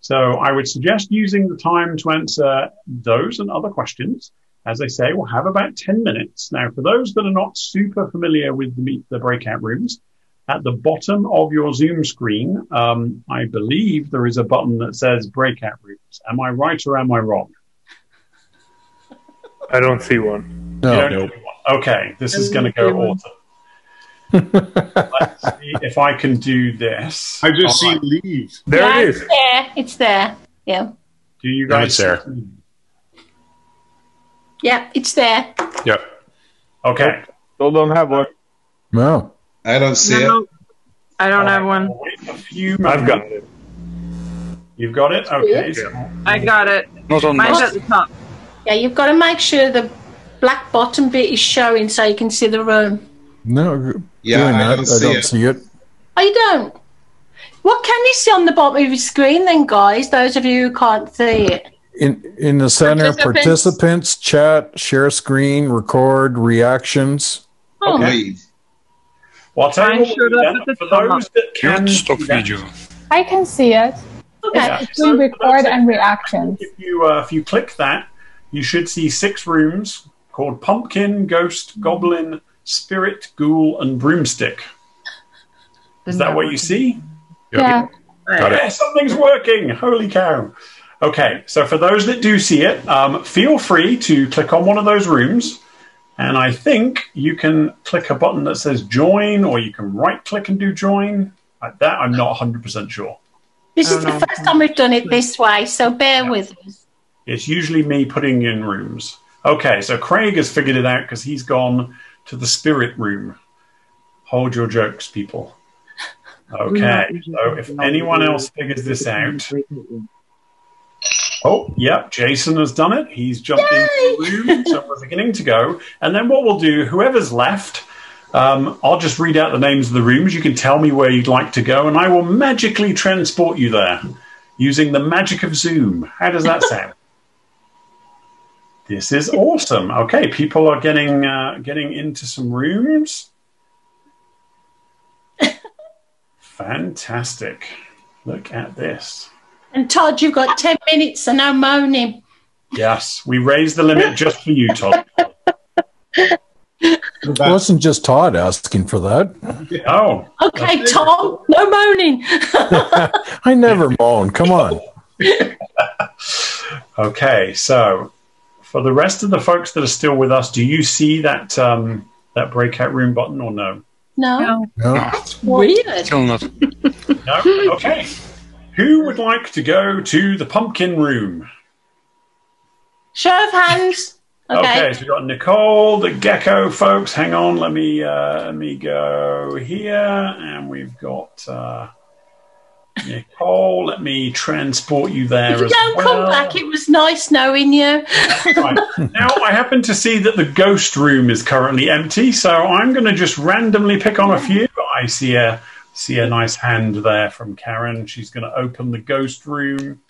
So I would suggest using the time to answer those and other questions. As I say, we'll have about 10 minutes. Now, for those that are not super familiar with the, the breakout rooms, at the bottom of your Zoom screen, um, I believe there is a button that says breakout rooms. Am I right or am I wrong? I don't see one. No. Okay, this is going to go awesome. Let's see if I can do this. I just All see right. leave. There yeah, it It's is. there. It's there. Yeah. Do you No, guys it's there. Yeah, it's there. Yep. Okay. Still don't have one. No. I don't see it. No, I don't have one. A few I've got it. You've got it? Okay. so- I got it. Not on Mine's at the top. Yeah, you've got to make sure the black bottom bit is showing so you can see the room. No. Yeah, doing I that, don't see I don't it. see it. You don't? What can you see on the bottom of your screen then, guys? Those of you who can't see it. In in the center, Participants. participants, chat, share screen, record, reactions. Oh. Leave. Well, I'll tell what showed we'll up at the. For those that can Stop see that, video. I can see it. Yeah. It's between record and reactions. if you uh, if you click that, you should see six rooms called Pumpkin, Ghost, Goblin, Spirit, Ghoul, and Broomstick. Is that what you see? Yeah. Got Yeah, it. something's working. Holy cow. Okay, so for those that do see it, um, feel free to click on one of those rooms. And I think you can click a button that says join, or you can right click and do join. Like that, I'm not 100% sure. This is the first time we've done it this way, so bear with us. It's usually me putting in rooms. Okay, so Craig has figured it out because he's gone to the spirit room. Hold your jokes, people. Okay, so if anyone else figures this out. Oh, yep, Jason has done it. He's jumped into the room, so we're *laughs* beginning to go. And then what we'll do, whoever's left, um, I'll just read out the names of the rooms. You can tell me where you'd like to go, and I will magically transport you there using the magic of Zoom. How does that *laughs* sound? This is awesome. Okay, people are getting uh, getting into some rooms. Fantastic. Look at this. And Todd, you've got 10 minutes, so no moaning. Yes, we raised the limit just for you, Todd. It wasn't just Todd asking for that. Oh, Okay, Tom, no moaning. *laughs* I never moan. Come on. *laughs* Okay, so for the rest of the folks that are still with us, do you see that um, that breakout room button or no? No. No. Weird. Still not. No. Okay. Who would like to go to the pumpkin room? Show of hands. Okay. Okay, so we've got Nicole, the gecko folks. Hang on, let me uh, let me go here, and we've got uh, *laughs* Nicole. Let me transport you there you don't well. come back, it was nice knowing you. Right. Now, I happen to see that the ghost room is currently empty, so I'm going to just randomly pick on a few. I see a see a nice hand there from Karen. She's going to open the ghost room.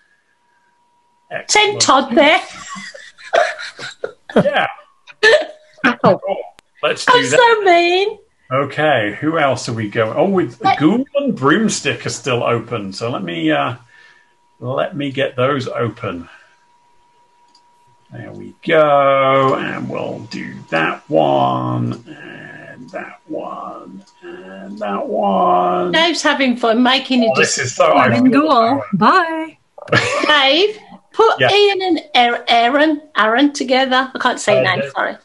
Send Todd there. *laughs* Yeah. Cool. *laughs* Oh, let's do I'm that. so mean. Okay, who else are we going? Oh, with Ghoul and Broomstick are still open. So let me uh, let me get those open. There we go, and we'll do that one, and that one, and that one. Dave's having fun making it. Oh, this is so. I And Google. Bye. *laughs* Dave, put Yeah. Ian and Aaron, Aaron, Aaron together. I can't say Oh, name. Dave. Sorry.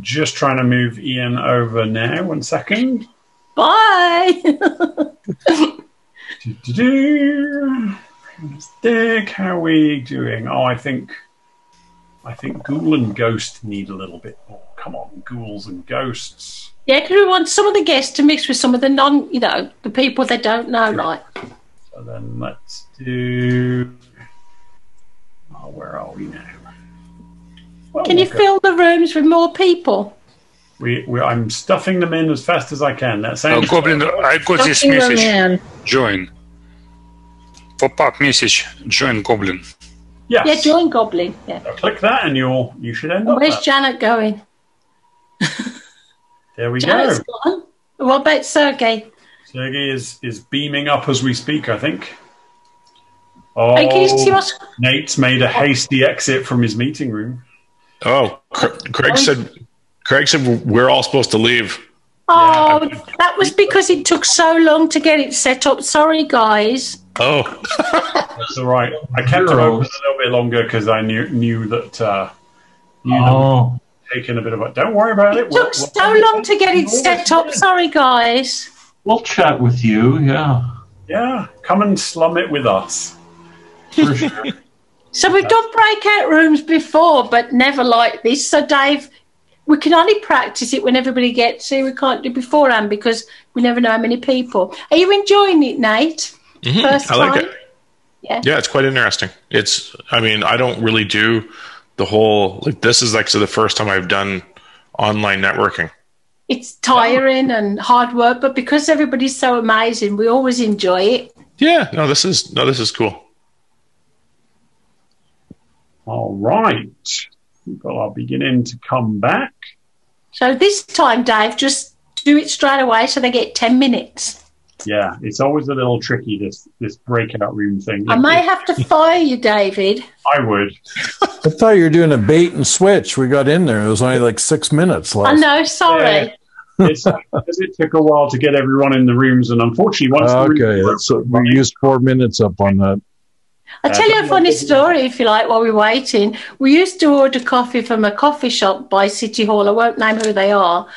Just trying to move Ian over now. One second. Bye. *laughs* Do-do-do. Dick, how are we doing? Oh, I think I think Ghoul and Ghost need a little bit more. Come on, ghouls and ghosts. yeah, because we want some of the guests to mix with some of the non, you know, the people they don't know, like. So then let's do. Oh, where are we now? Well, Can you we'll fill the rooms with more people? We, we, I'm stuffing them in as fast as I can. That Uh. Goblin, I got this Stuffing them message. Join. Pop-up message. Join Goblin. Yes. Yeah, join Goblin. Yeah. So click that, and you'll you should end up. Where's there. Janet going? *laughs* there we Janet's go. gone. What about Sergey? Sergey is is beaming up as we speak. I think. Oh, Hey, can see what's- Nate's made a hasty exit from his meeting room. Oh, Craig said. Craig said we're all supposed to leave. Oh, that was because it took so long to get it set up. Sorry, guys. Oh, That's all right. I kept it open a little bit longer because I knew knew that uh, knew Oh. taken a bit of a. Don't worry about it. It took so long to get it set up. Sorry, guys. We'll chat with you. Yeah. Yeah, come and slum it with us. For sure. So we've done breakout rooms before, but never like this. So Dave, we can only practice it when everybody gets here. We can't do beforehand because we never know how many people. Are you enjoying it, Nate? Mhm, First I like time? it. Yeah. Yeah, it's quite interesting. It's, I mean, I don't really do the whole, like, this is actually the first time I've done online networking. It's tiring and hard work, but because everybody's so amazing, we always enjoy it. Yeah, no, this is, no, this is cool. All right. People are beginning to come back. So this time, Dave, just do it straight away so they get 10 minutes. Yeah, it's always a little tricky this this breakout room thing. I may have to fire you, David. *laughs* I would. I thought you were doing a bait and switch. We got in there. It was only like six minutes left. I know, sorry. It's it took a while to get everyone in the rooms, and unfortunately, once the rooms Okay, were that's, we used four minutes up on that. I'll uh, tell you a funny story if you like while we're waiting. We used to order coffee from a coffee shop by City Hall. I won't name who they are.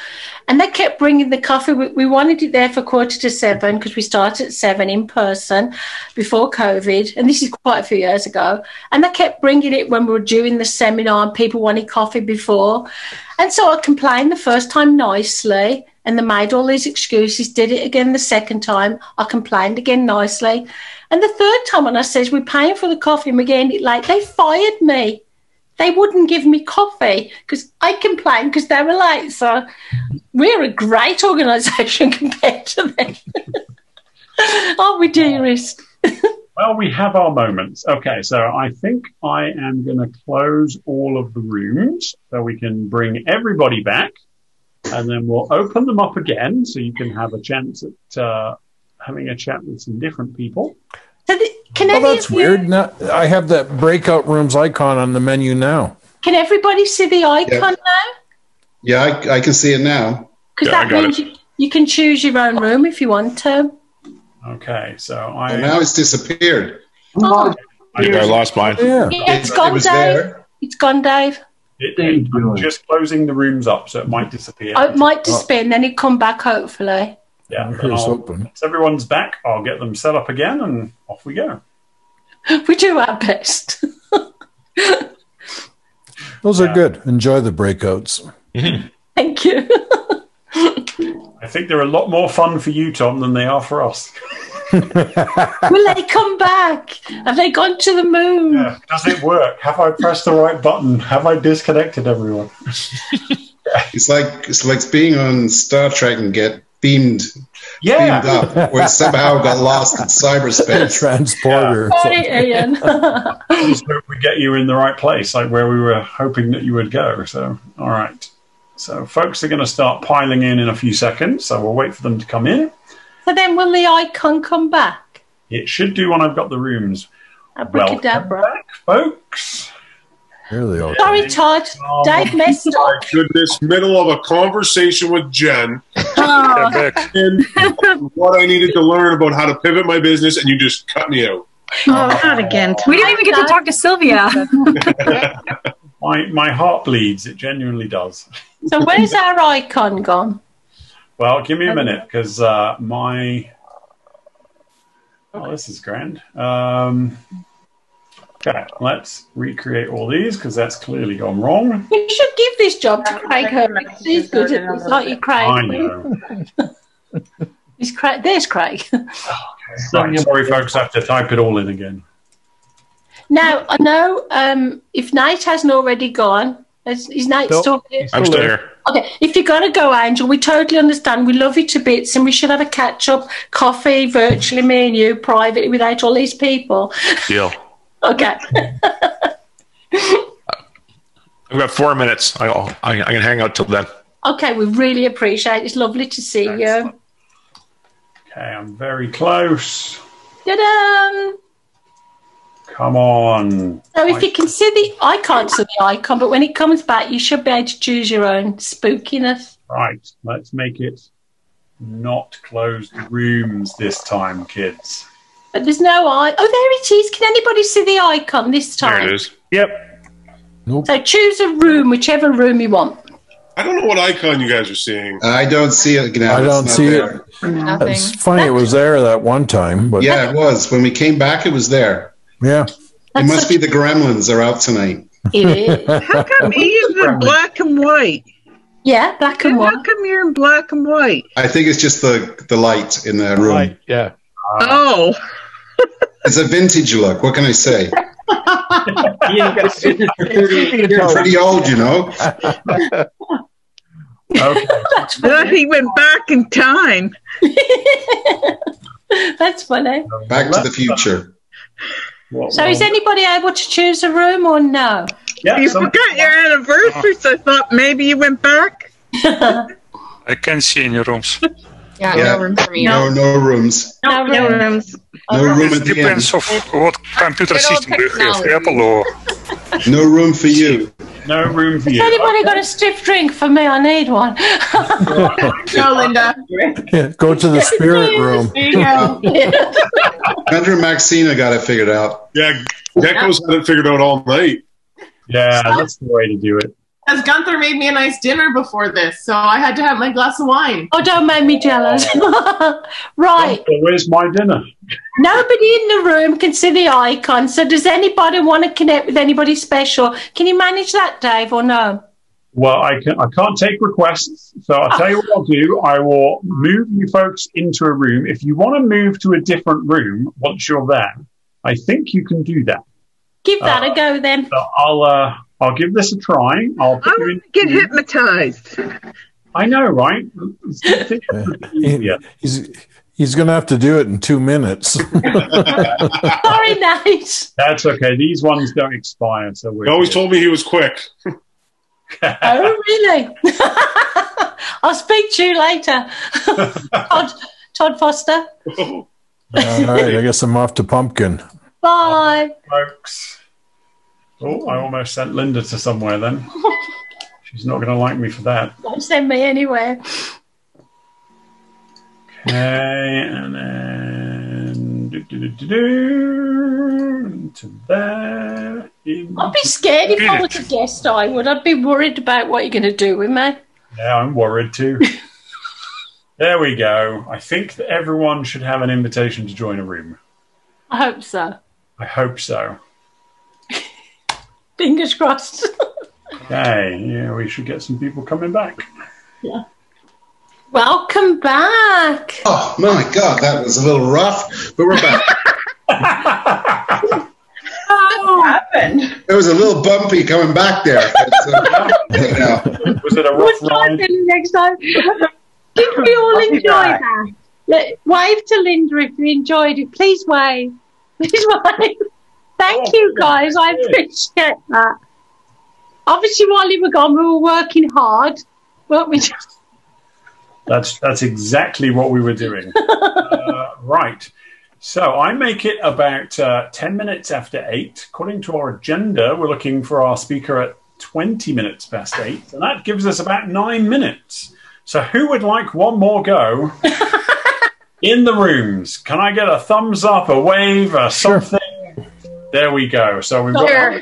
And they kept bringing the coffee. We, we wanted it there for quarter to seven because we started at seven in person before COVID. And this is quite a few years ago. And they kept bringing it when we were doing the seminar and people wanted coffee before. And so I complained the first time nicely. And they made all these excuses, did it again the second time. I complained again nicely. And the third time when I says we're paying for the coffee and we're getting it late, they fired me. They wouldn't give me coffee because I complained because they were late. So we're a great organisation *laughs* compared to them. *laughs* Aren't we, dearest? *laughs* Well, we have our moments. Okay, so I think I am going to close all of the rooms so we can bring everybody back, and then we'll open them up again so you can have a chance at uh, having a chat with some different people. Can, any that's of you- weird. Now, I have that breakout rooms icon on the menu now. can everybody see the icon now? Yeah, I, I can see it now. Because that means you, you can choose your own room if you want to. Okay, so I And now it's disappeared. Oh, I think I lost mine. yeah, it's It- gone, it Dave. there. It's gone, Dave. It, it- I'm just closing the rooms up so it might disappear. Oh, it might disappear and then it come back, hopefully. Yeah, Here's and I'll- open. once everyone's back, I'll get them set up again, and off we go. *laughs* We do our best. *laughs* Those are good. Enjoy the breakouts. *laughs* Thank you. I think they're a lot more fun for you, Tom, than they are for us. Will they come back? Have they gone to the moon? Does it work? Have I pressed the right button? Have I disconnected everyone? It's like it's like being on Star Trek and get beamed, Yeah. beamed up, *laughs* or somehow got lost in cyberspace. Transporter. *laughs* Hey, Ian. I we get you in the right place, like where we were hoping that you would go. So, all right. So, folks are going to start piling in in a few seconds. So, we'll wait for them to come in. so then will the icon come back? It should do when I've got the rooms. Abracadabra. back, folks. Here they are. Sorry, Todd. Dave messed up. My goodness, middle of a conversation with Jen. *laughs* Oh. and what I needed to learn about how to pivot my business, and you just cut me out. Oh, not again. We didn't even get to talk to Sylvia. *laughs* My, my heart bleeds. It genuinely does. So where's our icon gone? Well, give me a minute because uh, my. Oh, this is grand. Um, okay, let's recreate all these because that's clearly gone wrong. You should give this job to Craig Herbert. He's good at this, aren't you, Craig? I know. *laughs* He's Craig. There's Craig. *laughs* Right, sorry, folks, I have to type it all in again. Now I know um, if Nate hasn't already gone. Is, is Nate Nope. still here? I'm still here. Okay, if you got to go, Angel, we totally understand. We love you to bits, and we should have a catch up coffee virtually, me and you, privately, without all these people. Deal. *laughs* Okay. *laughs* I've got four minutes. I'll, I, I can hang out till then. okay, we really appreciate it. It's lovely to see you. Okay, I'm very close. Ta-da! Come on. So if you can see the, I can't see the icon, but when it comes back, you should be able to choose your own spookiness. Right, let's make it not closed rooms this time, kids. But there's no eye. Oh, there it is. Can anybody see the icon this time? There it is. Yep. Nope. So choose a room, whichever room you want. I don't know what icon you guys are seeing. I don't see it now. I don't see there. it. It's funny. It was there that one time, but Yeah, it was. When we came back, it was there. yeah. It must be the gremlins are out tonight. It is. *laughs* How come *laughs* Ian's in black and white? Yeah, black and white. How come you're in black and white? I think it's just the the light in the room. yeah. Oh. It's a vintage look. What can I say? *laughs* You're pretty old, you know. Well, he went back in time. *laughs* That's funny. Back to the future. So is anybody able to choose a room or no? you forgot your anniversary, so I thought maybe you went back. *laughs* I can't see any rooms. Yeah, Yeah. no room for me. No, no rooms. No, no rooms. No room at It the depends end. of what computer Good system you have. Apple or *laughs* No room for you. No room for Has you. anybody got a stiff drink for me? I need one. *laughs* No, Linda. Yeah, Go to the spirit room. There you go. *laughs* Andrew and Maxina got it figured out. Yeah, Gecko's had it figured out all night. Yeah, that's the way to do it. Because Gunther made me a nice dinner before this, so I had to have my glass of wine. Oh, don't make me jealous. *laughs* right. So where's my dinner? Nobody in the room can see the icon. So does anybody want to connect with anybody special? Can you manage that, Dave, or no? Well, I can I can't take requests, so I'll tell you what I'll do. I will move you folks into a room. If you want to move to a different room once you're there, I think you can do that. Give that Uh, a go then. So I'll uh, I'll give this a try. I'll put I you in. want to get hypnotized. I know, right? He- he's he's going to have to do it in two minutes. *laughs* Sorry, Nate. That's okay. These ones don't expire, so we're He always told me he was quick. Oh, really? *laughs* I'll speak to you later. *laughs* Todd, Todd Foster. All right, I guess I'm off to Pumpkin. Bye. folks. Oh, I almost sent Linda to somewhere then. *laughs* She's not going to like me for that. Don't send me anywhere. Okay, and then do, do, do, to there. In- I'd be scared if I was a guest. I would. I'd be worried about what you're going to do with me. Yeah, I'm worried too. *laughs* there we go. I think that everyone should have an invitation to join a room. I hope so. I hope so. Fingers crossed. *laughs* Okay, yeah, we should get some people coming back. yeah. Welcome back. Oh my God, that was a little rough, but we're back. *laughs* Oh, happened? It was a little bumpy coming back there. But, uh, *laughs* yeah. Was it a We'll rough ride? next time. Did we all I'll enjoy back. that? Let- Wave to Linda if you enjoyed it. Please wave. Please wave. Thank Oh, you, guys. I appreciate that. Obviously, while you were gone, we were working hard, weren't we? *laughs* That's that's exactly what we were doing. *laughs* uh, right. So I make it about uh, ten minutes after eight. According to our agenda, we're looking for our speaker at twenty minutes past eight, and that gives us about nine minutes. So who would like one more go *laughs* in the rooms? Can I get a thumbs up, a wave, or something? There we go. So we've got Sure.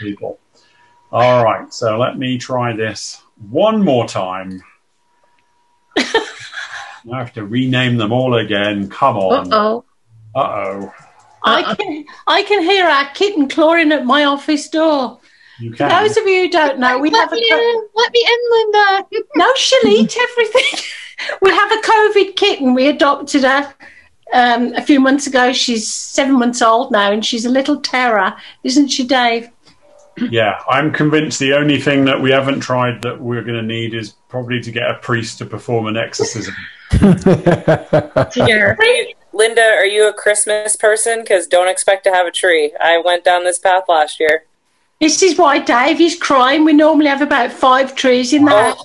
people. All right. So let me try this one more time. *laughs* I have to rename them all again. Come on. Uh oh. Uh oh. I can I can hear our kitten clawing at my office door. You For can. those of you who don't know, we Let have a me co- in. Let me in, Linda. no. She'll eat everything. *laughs* we have a COVID kitten. We adopted her um, a few months ago. She's seven months old now, and she's a little terror, isn't she, Dave? Yeah, I'm convinced the only thing that we haven't tried that we're going to need is probably to get a priest to perform an exorcism. *laughs* Here. Linda, are you a Christmas person? Because don't expect to have a tree. I went down this path last year. This is why Dave is crying. We normally have about five trees in the house.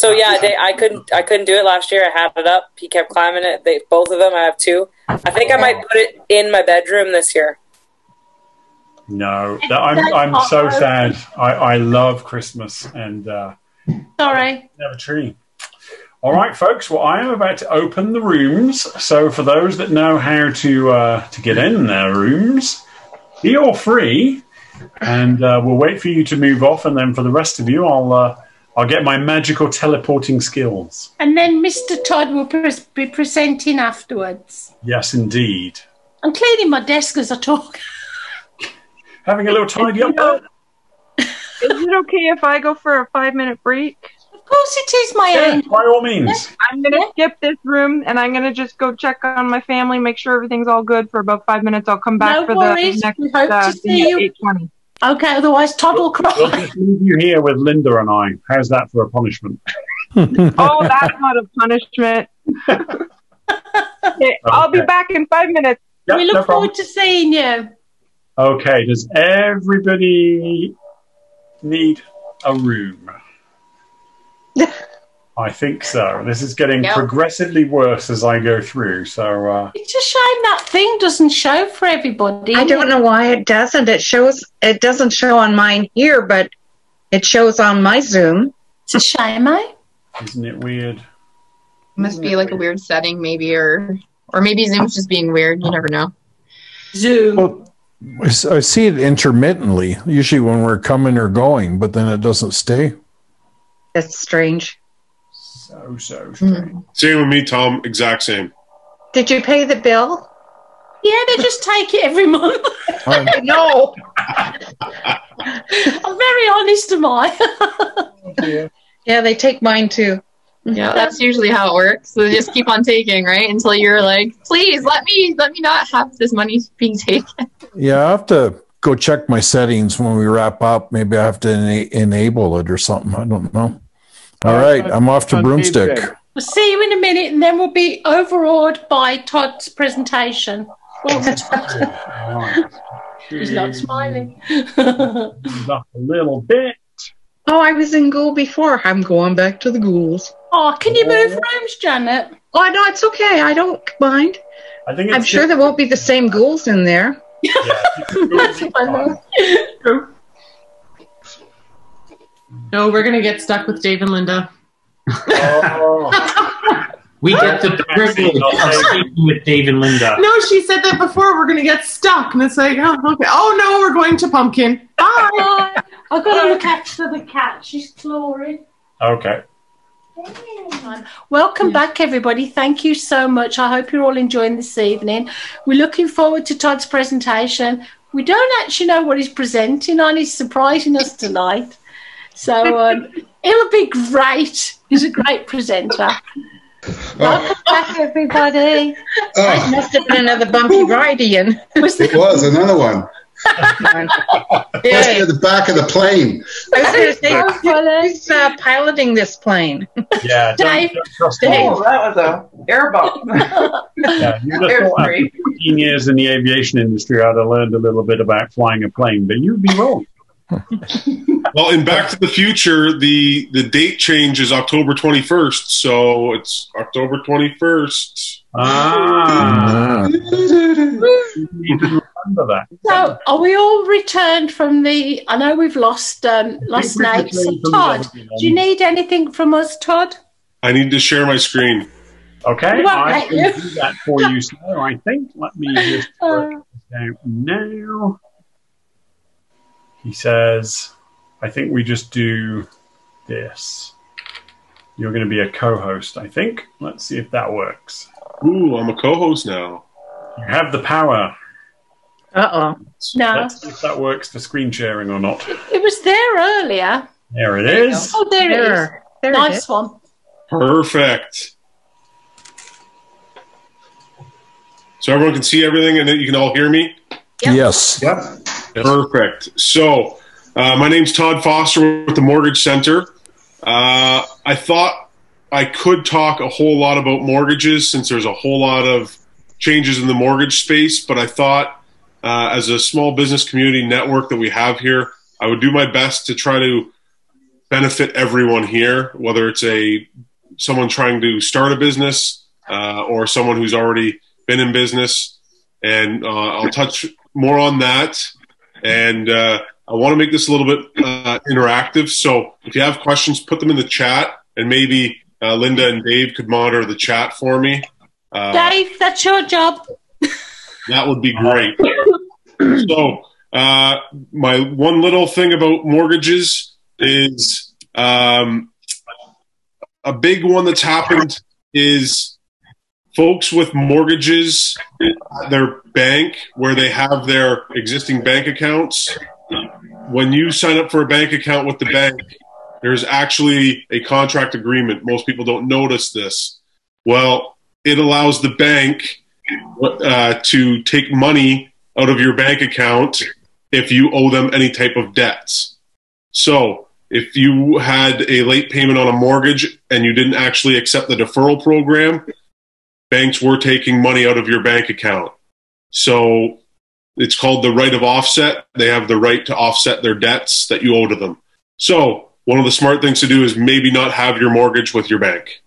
Did. So yeah, they, I couldn't. I couldn't do it last year. I had it up. He kept climbing it. They, both of them. I have two. I think I might put it in my bedroom this year. No, that, I'm I'm so sad. I, I love Christmas and uh, Sorry. have a tree. All right, folks. Well, I am about to open the rooms. So for those that know how to uh, to get in their rooms, feel free and uh, we'll wait for you to move off, and then for the rest of you, I'll uh, I'll get my magical teleporting skills. And then Mr. Todd will pres be presenting afterwards. Yes, indeed. I'm cleaning my desk as I talk. *laughs* Having a little tidy up. Is it okay if I go for a five minute break? Of course it is, my Yeah, angel. by all means. I'm gonna skip this room and I'm gonna just go check on my family, make sure everything's all good for about five minutes. I'll come back No for worries. the next We hope uh, to see you. eight twenty. Okay, otherwise Todd will cry. We'll just leave you here with Linda and I. How's that for a punishment? *laughs* Oh, that's not a punishment. okay, *laughs* I'll be back in five minutes. Yep, we look no problem. forward to seeing you. Okay, does everybody need a room? *laughs* I think so. This is getting Yep. progressively worse as I go through. So, uh, It's a shame that thing doesn't show for everybody. I don't know why it doesn't. It shows. It doesn't show on mine here, but it shows on my Zoom. It's a shame, eh? isn't it weird? It Must be like a weird setting, maybe, or or maybe Zoom's just being weird. You never know. Zoom. I see it intermittently, usually when we're coming or going, but then it doesn't stay. That's strange. So so strange. Hmm. Same with me, Tom. Exact same. Did you pay the bill? Yeah, they just take it every month. *laughs* no. I'm very honest, am I? Yeah, they take mine too. Yeah, that's usually how it works. So they just keep on taking, right? Until you're like, please let me let me not have this money being taken. Yeah, I have to go check my settings when we wrap up. Maybe I have to ena- enable it or something. I don't know. All right, I'm off to Broomstick. We'll see you in a minute, and then we'll be overawed by Todd's presentation. Well, *laughs* Todd. He's not smiling. Up a little bit. Oh, I was in Ghoul before. I'm going back to the ghouls. Oh, can you move oh. rooms, Janet? Oh, no, it's okay. I don't mind. I think I'm sure there won't be the same ghouls in there. *laughs* That's funny. No, we're gonna get stuck with Dave and Linda. Oh. We get the privilege of speaking with Dave and Linda. No, she said that before. We're gonna get stuck, and it's like, oh, okay. Oh no, we're going to Pumpkin. Bye. *laughs* I've got to look after the cat. She's clawing. Okay. Welcome back, everybody. Thank you so much. I hope you're all enjoying this evening. We're looking forward to Todd's presentation. We don't actually know what he's presenting on. He's surprising us tonight. So um, it'll be great. He's a great presenter. Welcome back, everybody. It must have been another bumpy ride, Ian. It was another one. *laughs* yeah. at the back of the plane. I was going to say, who's, who's uh, piloting this plane? Yeah, Dave. Dave. Oh, that was a airboat. Yeah, you just after 15 years in the aviation industry, I'd have learned a little bit about flying a plane, but you'd be wrong. Well, in Back to the Future, the the date change is October 21st, so it's October 21st. Ah. remember that. So, are we all returned from the? I know we've lost um, lost we've Nate. So, Todd, do you need anything from us, Todd? I need to share my screen. Okay, We I can you. do that for you, sir. I think. Let me just work *laughs* Uh, this out now. He says, I think we just do this. You're going to be a co host, I think. Let's see if that works. Ooh, I'm a co host now. You have the power. Uh oh. No, Let's see if that works for screen sharing or not. it was there earlier. There it is. Oh, there, it is. There. There nice is. one. Perfect. So everyone can see everything and then you can all hear me? Yes. Yep. Perfect. So, uh, my name's Todd Foster with the Mortgage Center. Uh, I thought I could talk a whole lot about mortgages since there's a whole lot of changes in the mortgage space, but I thought uh, as a small business community network that we have here, I would do my best to try to benefit everyone here, whether it's a someone trying to start a business uh, or someone who's already been in business. And uh, I'll touch more on that. And uh, I want to make this a little bit uh, interactive. So if you have questions, put them in the chat, and maybe uh, Linda and Dave could monitor the chat for me. Uh, Dave, that's your job. that would be great. so uh, my one little thing about mortgages is um, a big one that's happened is folks with mortgages at their bank where they have their existing bank accounts. When you sign up for a bank account with the bank, there's actually a contract agreement. Most people don't notice this. Well, it allows the bank uh, to take money out of your bank account if you owe them any type of debts. So, if you had a late payment on a mortgage and you didn't actually accept the deferral program, banks were taking money out of your bank account. So, it's called the right of offset. They have the right to offset their debts that you owe to them. So, one of the smart things to do is maybe not have your mortgage with your bank.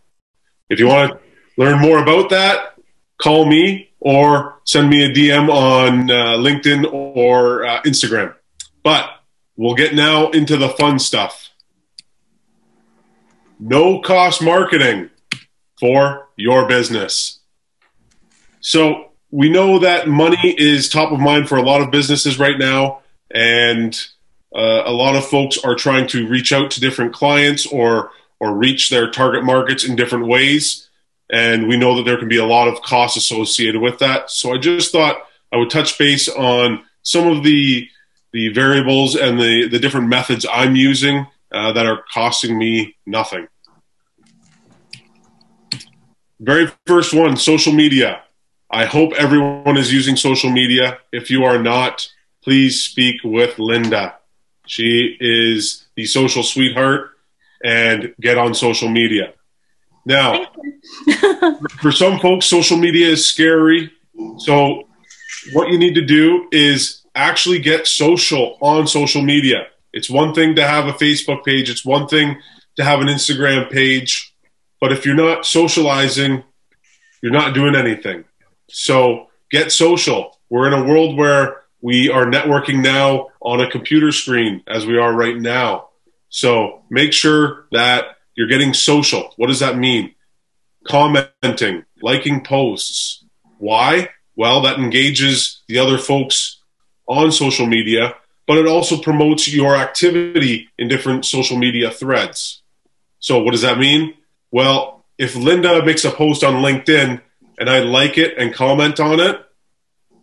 If you want to learn more about that, call me or send me a DM on uh, LinkedIn or uh, Instagram. But we'll get now into the fun stuff. No cost marketing for your business. So we know that money is top of mind for a lot of businesses right now, and uh, a lot of folks are trying to reach out to different clients or or reach their target markets in different ways. And we know that there can be a lot of costs associated with that. So I just thought I would touch base on some of the the variables and the, the different methods I'm using uh, that are costing me nothing. Very first one social media. I hope everyone is using social media. If you are not, please speak with Linda. She is the social sweetheart and get on social media. Now, *laughs* for some folks, social media is scary. So, what you need to do is actually get social on social media. It's one thing to have a Facebook page, it's one thing to have an Instagram page. But if you're not socializing, you're not doing anything. So, get social. We're in a world where we are networking now on a computer screen as we are right now. So, make sure that you're getting social. What does that mean? Commenting, liking posts. Why? Well, that engages the other folks on social media, but it also promotes your activity in different social media threads. So, what does that mean? Well, if Linda makes a post on LinkedIn and I like it and comment on it,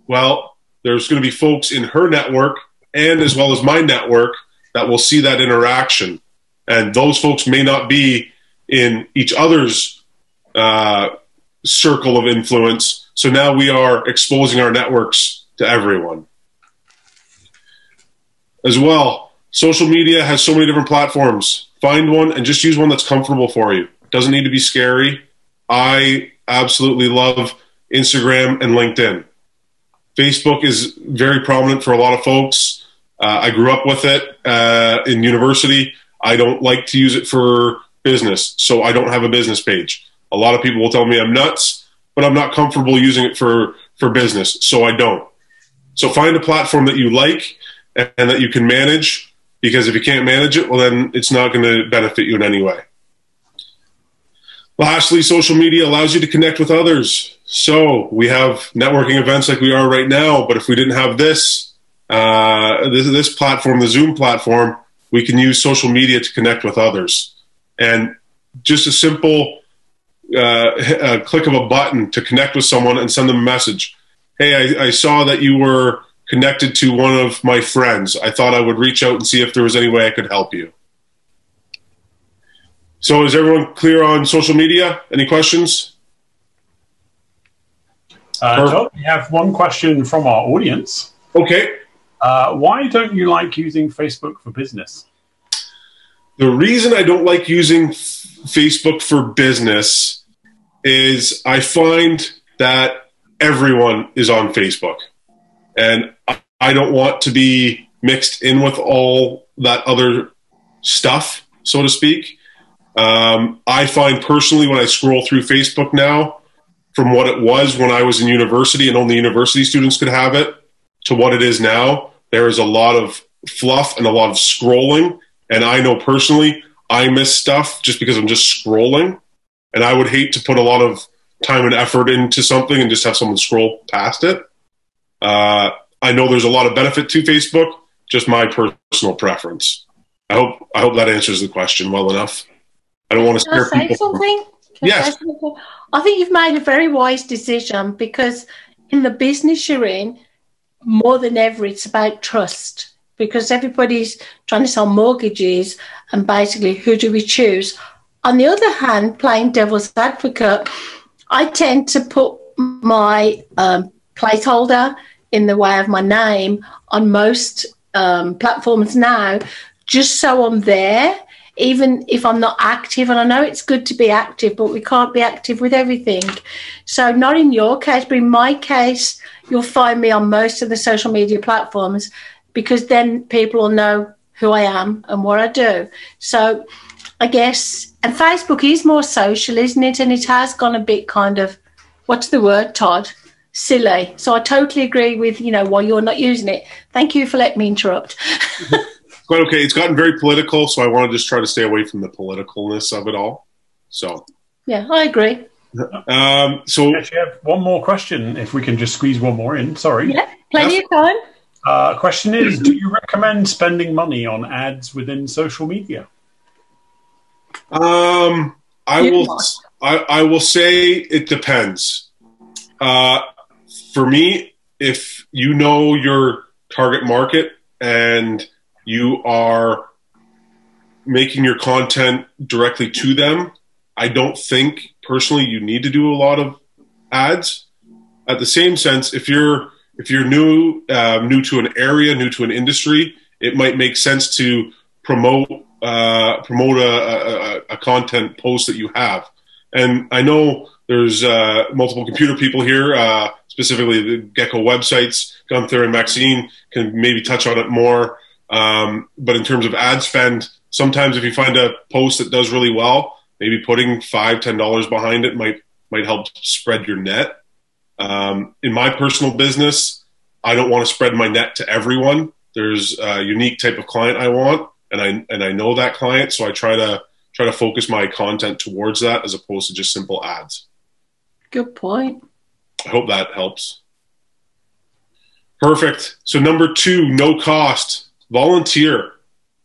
well, there's going to be folks in her network and as well as my network that will see that interaction. And those folks may not be in each other's uh, circle of influence. So now we are exposing our networks to everyone. As well, social media has so many different platforms. Find one and just use one that's comfortable for you. Doesn't need to be scary. I absolutely love Instagram and LinkedIn. Facebook is very prominent for a lot of folks. Uh, I grew up with it uh, in university. I don't like to use it for business, so I don't have a business page. A lot of people will tell me I'm nuts, but I'm not comfortable using it for, for business, so I don't. So find a platform that you like and, and that you can manage, because if you can't manage it, well, then it's not going to benefit you in any way. Lastly, social media allows you to connect with others. So we have networking events like we are right now, but if we didn't have this, uh, this, this platform, the Zoom platform, we can use social media to connect with others. And just a simple uh, a click of a button to connect with someone and send them a message. Hey, I, I saw that you were connected to one of my friends. I thought I would reach out and see if there was any way I could help you. So, is everyone clear on social media? Any questions? Uh, we have one question from our audience. Okay. Uh, why don't you like using Facebook for business? The reason I don't like using f- Facebook for business is I find that everyone is on Facebook. And I don't want to be mixed in with all that other stuff, so to speak. Um, I find personally when I scroll through Facebook now, from what it was when I was in university and only university students could have it to what it is now, there is a lot of fluff and a lot of scrolling. And I know personally, I miss stuff just because I'm just scrolling. And I would hate to put a lot of time and effort into something and just have someone scroll past it. Uh, I know there's a lot of benefit to Facebook. Just my personal preference. I hope I hope that answers the question well enough. I don't want to Can I scare say people. something? Can I Yes. say something? I think you've made a very wise decision because in the business you're in, more than ever, it's about trust because everybody's trying to sell mortgages and basically who do we choose? On the other hand, playing devil's advocate, I tend to put my um, placeholder in the way of my name on most um, platforms now, just so I'm there, even if I'm not active. And I know it's good to be active, but we can't be active with everything. So, not in your case, but in my case, you'll find me on most of the social media platforms because then people will know who I am and what I do. So, I guess, and Facebook is more social, isn't it? And it has gone a bit kind of, what's the word, Todd? Silly. So I totally agree with, you know, why you're not using it. Thank you for letting me interrupt. *laughs* Quite okay. It's gotten very political, so I want to just try to stay away from the politicalness of it all. So, Yeah, I agree. *laughs* um, so actually have one more question, if we can just squeeze one more in. Sorry. Yeah, plenty of time. Uh, question is: Do you recommend spending money on ads within social media? Um, I You will. must. I, I will say it depends. Uh, for me, if you know your target market and you are making your content directly to them, I don't think personally you need to do a lot of ads. At the same sense, if you're if you're new um, new to an area, new to an industry, it might make sense to promote uh, promote a, a, a- a content post that you have. And I know there's uh, multiple computer people here, uh, specifically the Gecko websites. Gunther and Maxine can maybe touch on it more. Um, but in terms of ad spend, sometimes if you find a post that does really well, maybe putting five, ten dollars behind it might might help spread your net. Um, in my personal business, I don't want to spread my net to everyone. There's a unique type of client I want, and I and I know that client, so I try to try to focus my content towards that as opposed to just simple ads. Good point. I hope that helps. Perfect. So number two, no cost, volunteer.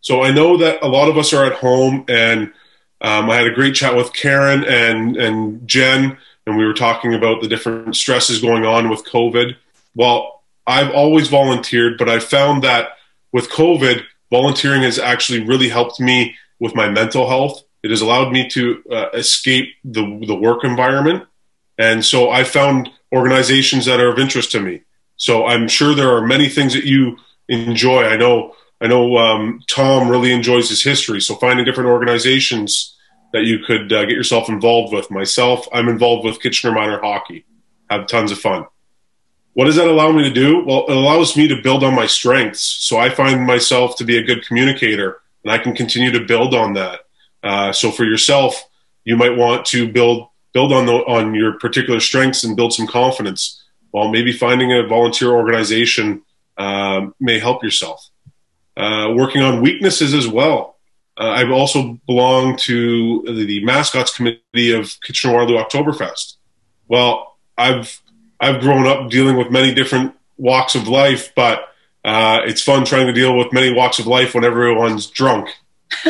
So I know that a lot of us are at home, and um, I had a great chat with Karen and and Jen, and we were talking about the different stresses going on with COVID. Well, I've always volunteered, but I found that with COVID, volunteering has actually really helped me with my mental health. It has allowed me to uh, escape the the work environment, and so I found organizations that are of interest to me. So I'm sure there are many things that you enjoy. I know I know um, Tom really enjoys his history. So finding different organizations that you could uh, get yourself involved with. Myself, I'm involved with Kitchener Minor Hockey. Have tons of fun. What does that allow me to do? Well, it allows me to build on my strengths. So I find myself to be a good communicator, and I can continue to build on that. Uh, so for yourself, you might want to build build on the, on your particular strengths and build some confidence. Well, maybe finding a volunteer organization um, may help yourself. Uh, working on weaknesses as well. Uh, I've also belonged to the mascots committee of Kitchener Waterloo Oktoberfest. Well, I've I've grown up dealing with many different walks of life, but uh, it's fun trying to deal with many walks of life when everyone's drunk. *laughs*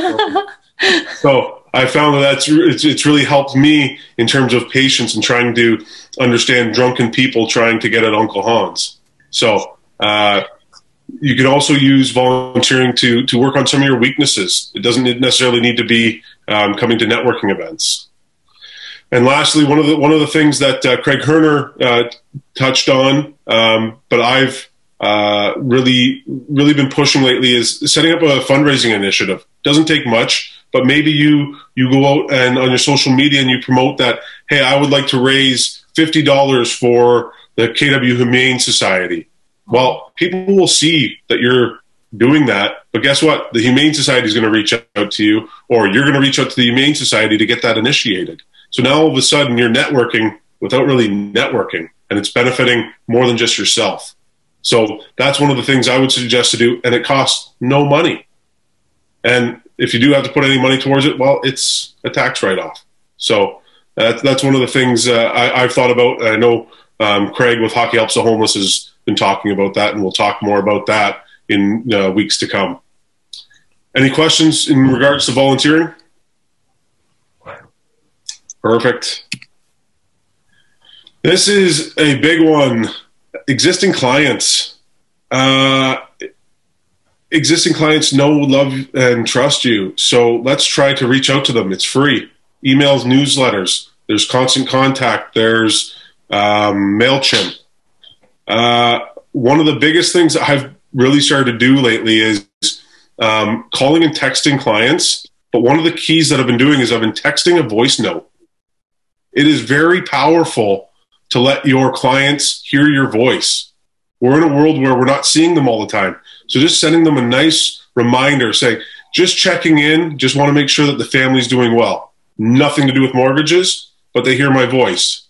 so I found that that's it's, it's really helped me in terms of patience and trying to understand drunken people trying to get at Uncle Hans. So uh, you can also use volunteering to to work on some of your weaknesses. It doesn't necessarily need to be um, coming to networking events. And lastly, one of the one of the things that uh, Craig Herner uh, touched on, um, but I've uh, really really been pushing lately is setting up a fundraising initiative. Doesn't take much, but maybe you you go out and on your social media and you promote that. Hey, I would like to raise fifty dollars for the KW Humane Society. Well, people will see that you're doing that, but guess what? The Humane Society is going to reach out to you, or you're going to reach out to the Humane Society to get that initiated. So now all of a sudden you're networking without really networking, and it's benefiting more than just yourself. So that's one of the things I would suggest to do, and it costs no money. And if you do have to put any money towards it, well, it's a tax write-off. So that's that's one of the things uh, I, I've thought about. I know um, Craig with Hockey Helps the Homeless has been talking about that, and we'll talk more about that in uh, weeks to come. Any questions in regards to volunteering? Perfect. This is a big one. Existing clients. Uh, existing clients know, love, and trust you. So let's try to reach out to them. It's free. Emails, newsletters. There's constant contact. There's um, MailChimp. Uh, one of the biggest things I've really started to do lately is um, calling and texting clients. But one of the keys that I've been doing is I've been texting a voice note. It is very powerful to let your clients hear your voice. We're in a world where we're not seeing them all the time. So just sending them a nice reminder saying, just checking in, just want to make sure that the family's doing well. Nothing to do with mortgages, but they hear my voice.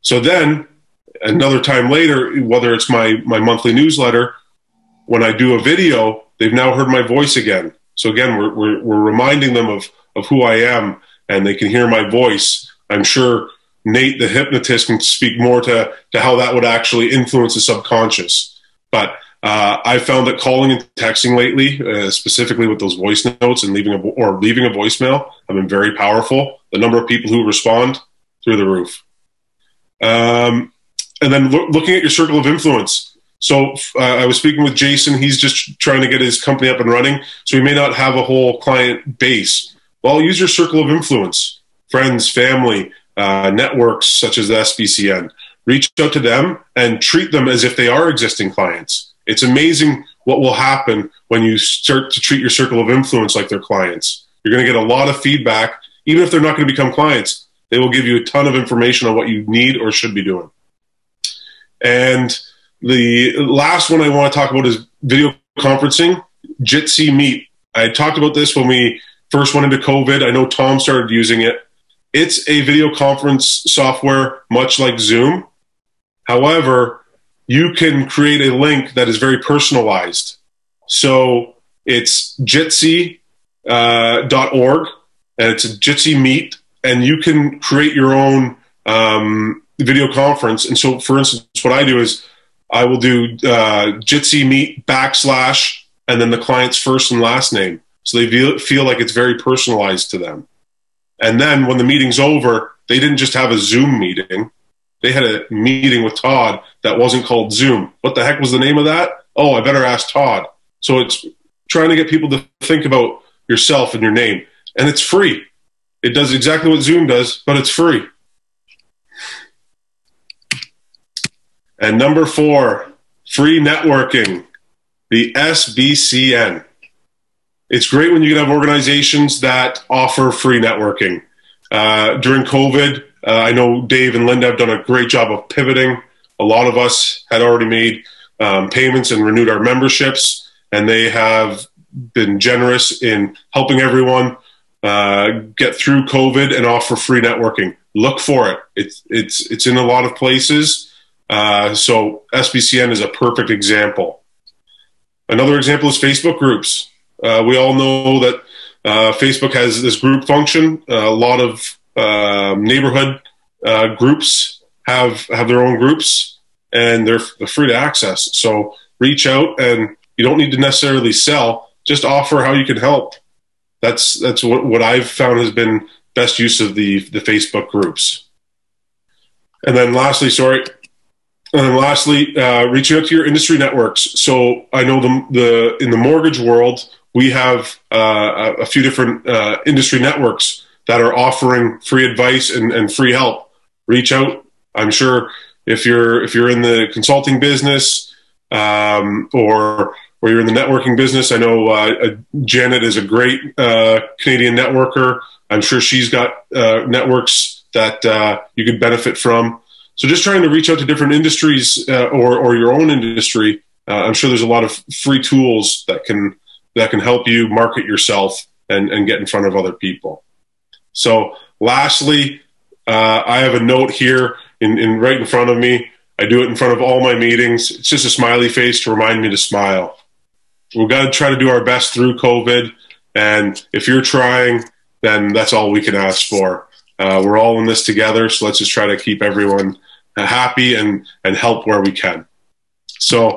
So then another time later, whether it's my, my monthly newsletter, when I do a video, they've now heard my voice again. So again, we're, we're, we're reminding them of, of who I am and they can hear my voice. I'm sure Nate, the hypnotist, can speak more to, to how that would actually influence the subconscious. But uh, I found that calling and texting lately, uh, specifically with those voice notes and leaving a or leaving a voicemail, have been very powerful. The number of people who respond through the roof. Um, and then lo- looking at your circle of influence. So uh, I was speaking with Jason. He's just trying to get his company up and running. So he may not have a whole client base. Well, use your circle of influence: friends, family, uh, networks such as the SBCN. Reach out to them and treat them as if they are existing clients. It's amazing what will happen when you start to treat your circle of influence like their clients. You're going to get a lot of feedback, even if they're not going to become clients. They will give you a ton of information on what you need or should be doing. And the last one I want to talk about is video conferencing, Jitsi Meet. I talked about this when we first went into COVID. I know Tom started using it. It's a video conference software, much like Zoom. However, you can create a link that is very personalized. So it's jitsi.org uh, .org, and it's a Jitsi Meet, and you can create your own um, video conference. And so, for instance, what I do is I will do uh, Jitsi Meet backslash and then the client's first and last name. So they feel, feel like it's very personalized to them. And then when the meeting's over, they didn't just have a Zoom meeting. They had a meeting with Todd that wasn't called Zoom. What the heck was the name of that? Oh, I better ask Todd. So it's trying to get people to think about yourself and your name. And it's free. It does exactly what Zoom does, but it's free. And number four, free networking, the SBCN. It's great when you can have organizations that offer free networking. Uh, during COVID, uh, I know Dave and Linda have done a great job of pivoting. A lot of us had already made um, payments and renewed our memberships, and they have been generous in helping everyone uh, get through COVID and offer free networking. Look for it. It's it's it's in a lot of places. Uh, so SBCN is a perfect example. Another example is Facebook groups. Uh, we all know that uh, Facebook has this group function. a lot of um, neighborhood uh, groups have have their own groups, and they're, they're free to access. So reach out, and you don't need to necessarily sell. Just offer how you can help. That's that's what, what I've found has been best use of the the Facebook groups. And then lastly, sorry, and lastly, uh, reaching out to your industry networks. So I know the, the in the mortgage world, we have uh, a few different uh, industry networks that are offering free advice and, and free help. Reach out. I'm sure if you're if you're in the consulting business um, or or you're in the networking business, I know uh, uh Janet is a great uh, Canadian networker. I'm sure she's got uh, networks that you could benefit from. So just trying to reach out to different industries or or your own industry. I'm sure there's a lot of free tools that can that can help you market yourself and, and get in front of other people. So, lastly, uh, I have a note here in, in right in front of me. I do it in front of all my meetings. It's just a smiley face to remind me to smile. We've got to try to do our best through COVID. And if you're trying, then that's all we can ask for. Uh, we're all in this together, so let's just try to keep everyone happy and, and help where we can. So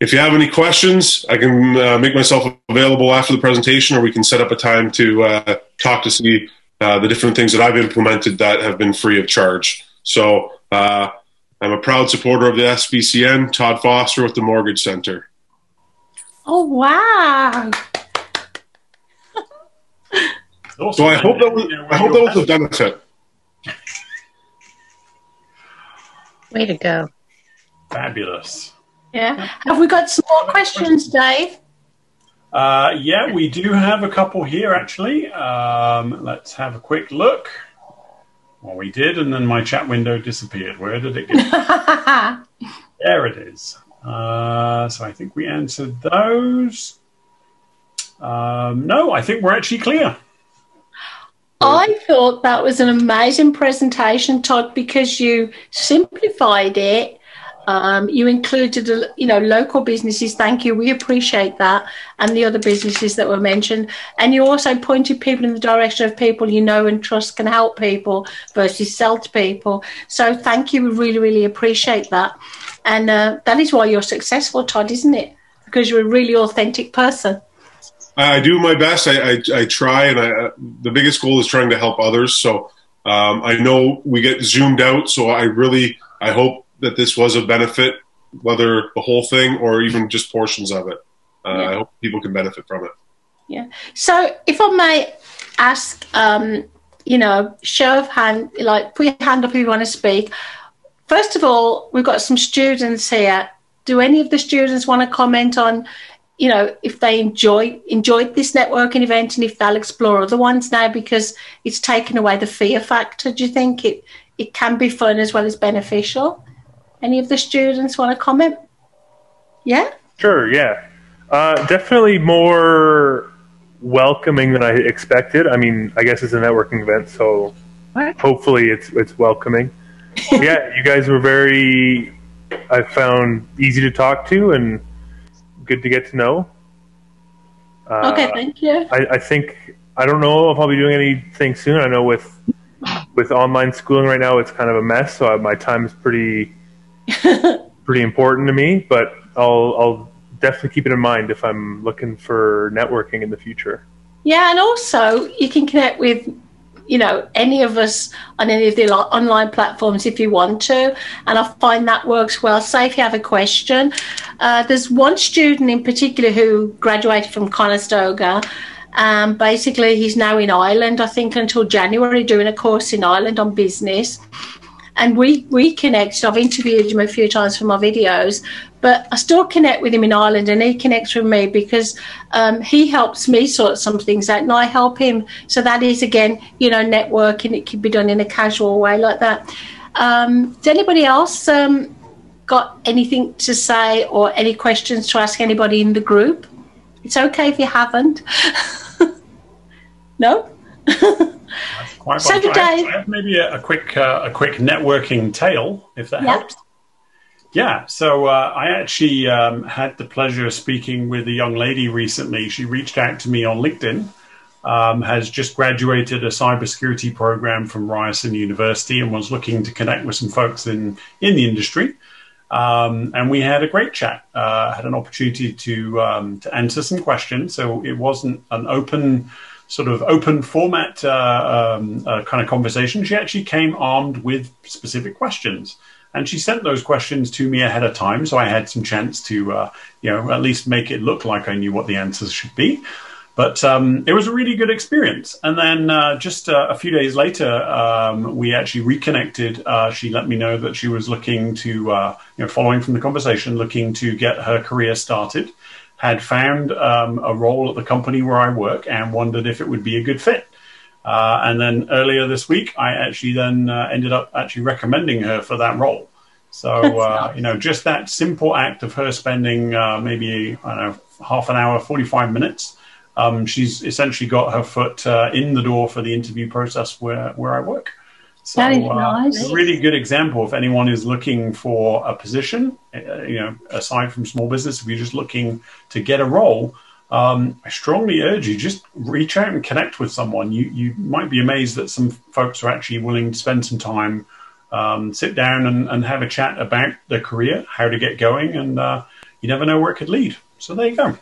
if you have any questions, I can uh, make myself available after the presentation, or we can set up a time to uh, talk to see uh, the different things that I've implemented that have been free of charge. So uh, I'm a proud supporter of the SBCN. Todd Foster with the Mortgage Center. Oh wow! So I hope that was, I hope that was a benefit. Way to go. Fabulous. Yeah. Have we got some more questions, Dave? Uh, yeah, we do have a couple here actually. Um, let's have a quick look. Well, we did, and then my chat window disappeared. Where did it go? *laughs* there it is. Uh, so I think we answered those. Um, no, I think we're actually clear. I thought that was an amazing presentation, Todd, because you simplified it. Um, you included, you know, local businesses. Thank you. We appreciate that, and the other businesses that were mentioned. And you also pointed people in the direction of people you know and trust can help people versus sell to people. So thank you. We really, really appreciate that, and uh, that is why you're successful, Todd, isn't it? Because you're a really authentic person. I do my best. I, I, I try, and I, the biggest goal is trying to help others. So um, I know we get zoomed out, so I really I hope that this was a benefit, whether the whole thing or even just portions of it. Uh, Yeah. I hope people can benefit from it. Yeah. So, if I may ask, um, you know, show of hand, like put your hand up if you want to speak. First of all, we've got some students here. Do any of the students want to comment on, you know, if they enjoy enjoyed this networking event and if they'll explore other ones now because it's taken away the fear factor? Do you think it it can be fun as well as beneficial? Any of the students want to comment? Yeah. Sure, yeah. Uh, definitely more welcoming than I expected. I mean, I guess it's a networking event, so hopefully it's it's welcoming. *laughs* yeah, you guys were very, I found easy to talk to and good to get to know. Uh, Okay, thank you. I, I think I don't know if I'll be doing anything soon. I know with with online schooling right now, it's kind of a mess. So my time is pretty *laughs* pretty important to me. But I'll I'll definitely keep it in mind if I'm looking for networking in the future. Yeah, and also you can connect with, you know, any of us on any of the online platforms if you want to. And I find that works well. Say if you have a question, uh, there's one student in particular who graduated from Conestoga. Um, basically, he's now in Ireland, I think, until January, doing a course in Ireland on business and we we connected. I've interviewed him a few times for my videos, but I still connect with him in Ireland, and he connects with me because um, he helps me sort some things out, and I help him. So that is again, you know, networking. It can be done in a casual way like that. Um, does anybody else um, got anything to say or any questions to ask anybody in the group? It's okay if you haven't. *laughs* no. Quite So fun. did I have, Dave. I have maybe a, a quick uh, a quick networking tale, if that Yeah. helps. Yeah, so uh, I actually um, had the pleasure of speaking with a young lady recently. She reached out to me on LinkedIn. Um, has just graduated a cybersecurity program from Ryerson University and was looking to connect with some folks in in the industry. Um, and we had a great chat. Uh, had an opportunity to um, to answer some questions. So it wasn't an open sort of open format uh, um, uh, kind of conversation. She actually came armed with specific questions, and she sent those questions to me ahead of time, so I had some chance to uh, you know at least make it look like I knew what the answers should be. But um, it was a really good experience. And then uh, just uh, a few days later, um, we actually reconnected. Uh, she let me know that she was looking to, uh, you know, following from the conversation, looking to get her career started. Had found um, a role at the company where I work and wondered if it would be a good fit. Uh, and then earlier this week, I actually then uh, ended up actually recommending her for that role. So *laughs* uh, you know, just that simple act of her spending uh, maybe I don't know half an hour, forty five minutes. Um, she's essentially got her foot uh, in the door for the interview process where where I work. So, That is uh, nice. a really good example if anyone is looking for a position. Uh, you know, aside from small business, if you're just looking to get a role, um, I strongly urge you just reach out and connect with someone. You you might be amazed that some folks are actually willing to spend some time um, sit down and, and have a chat about their career, how to get going, and uh, you never know where it could lead. So there you go.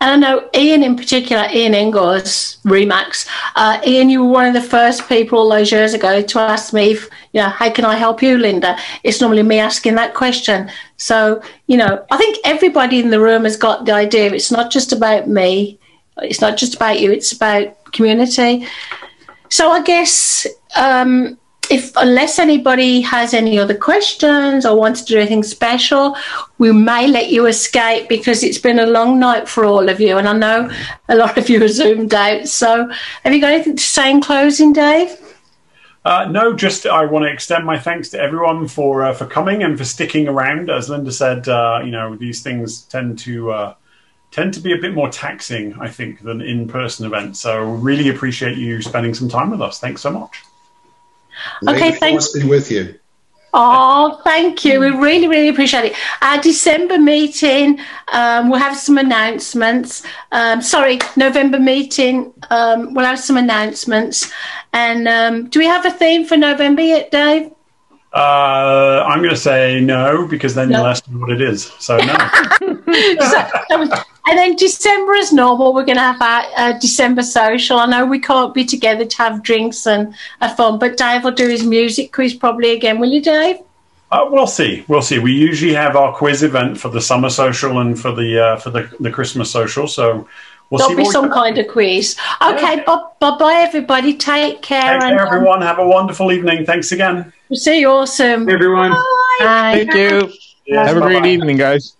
And I know Ian in particular, Ian Inglis, Remax. Uh, Ian, you were one of the first people all those years ago to ask me, if, you know, how can I help you, Linda? It's normally me asking that question. So, you know, I think everybody in the room has got the idea. It's not just about me. It's not just about you. It's about community. So I guess um, if unless anybody has any other questions or wants to do anything special, we may let you escape because it's been a long night for all of you, and I know a lot of you are zoomed out. So, have you got anything to say in closing, Dave? Uh, no, just I want to extend my thanks to everyone for uh, for coming and for sticking around. As Linda said, uh, you know these things tend to uh, tend to be a bit more taxing, I think, than in person events. So really appreciate you spending some time with us. Thanks so much. Okay, thanks. Be with you. Oh, thank you. We really, really appreciate it. Our December meeting, um, we'll have some announcements. Um, sorry, November meeting, um, we'll have some announcements. And um, do we have a theme for November yet, Dave? Uh, I'm going to say no because then No. you'll ask me what it is. So no. *laughs* So- and then December is normal, we're going to have our uh, December social. I know we can't be together to have drinks and have fun, but Dave will do his music quiz probably again. Will you, Dave? Uh, we'll see. We'll see. We usually have our quiz event for the summer social and for the uh, for the, the Christmas social. So we'll There'll be some kind of quiz. Okay, bye bye, everybody. Take care. Take and care, everyone. Have a wonderful evening. Thanks again. We'll see you awesome. everyone. Bye. Thank you. Yes, Have a great bye-bye. evening, guys.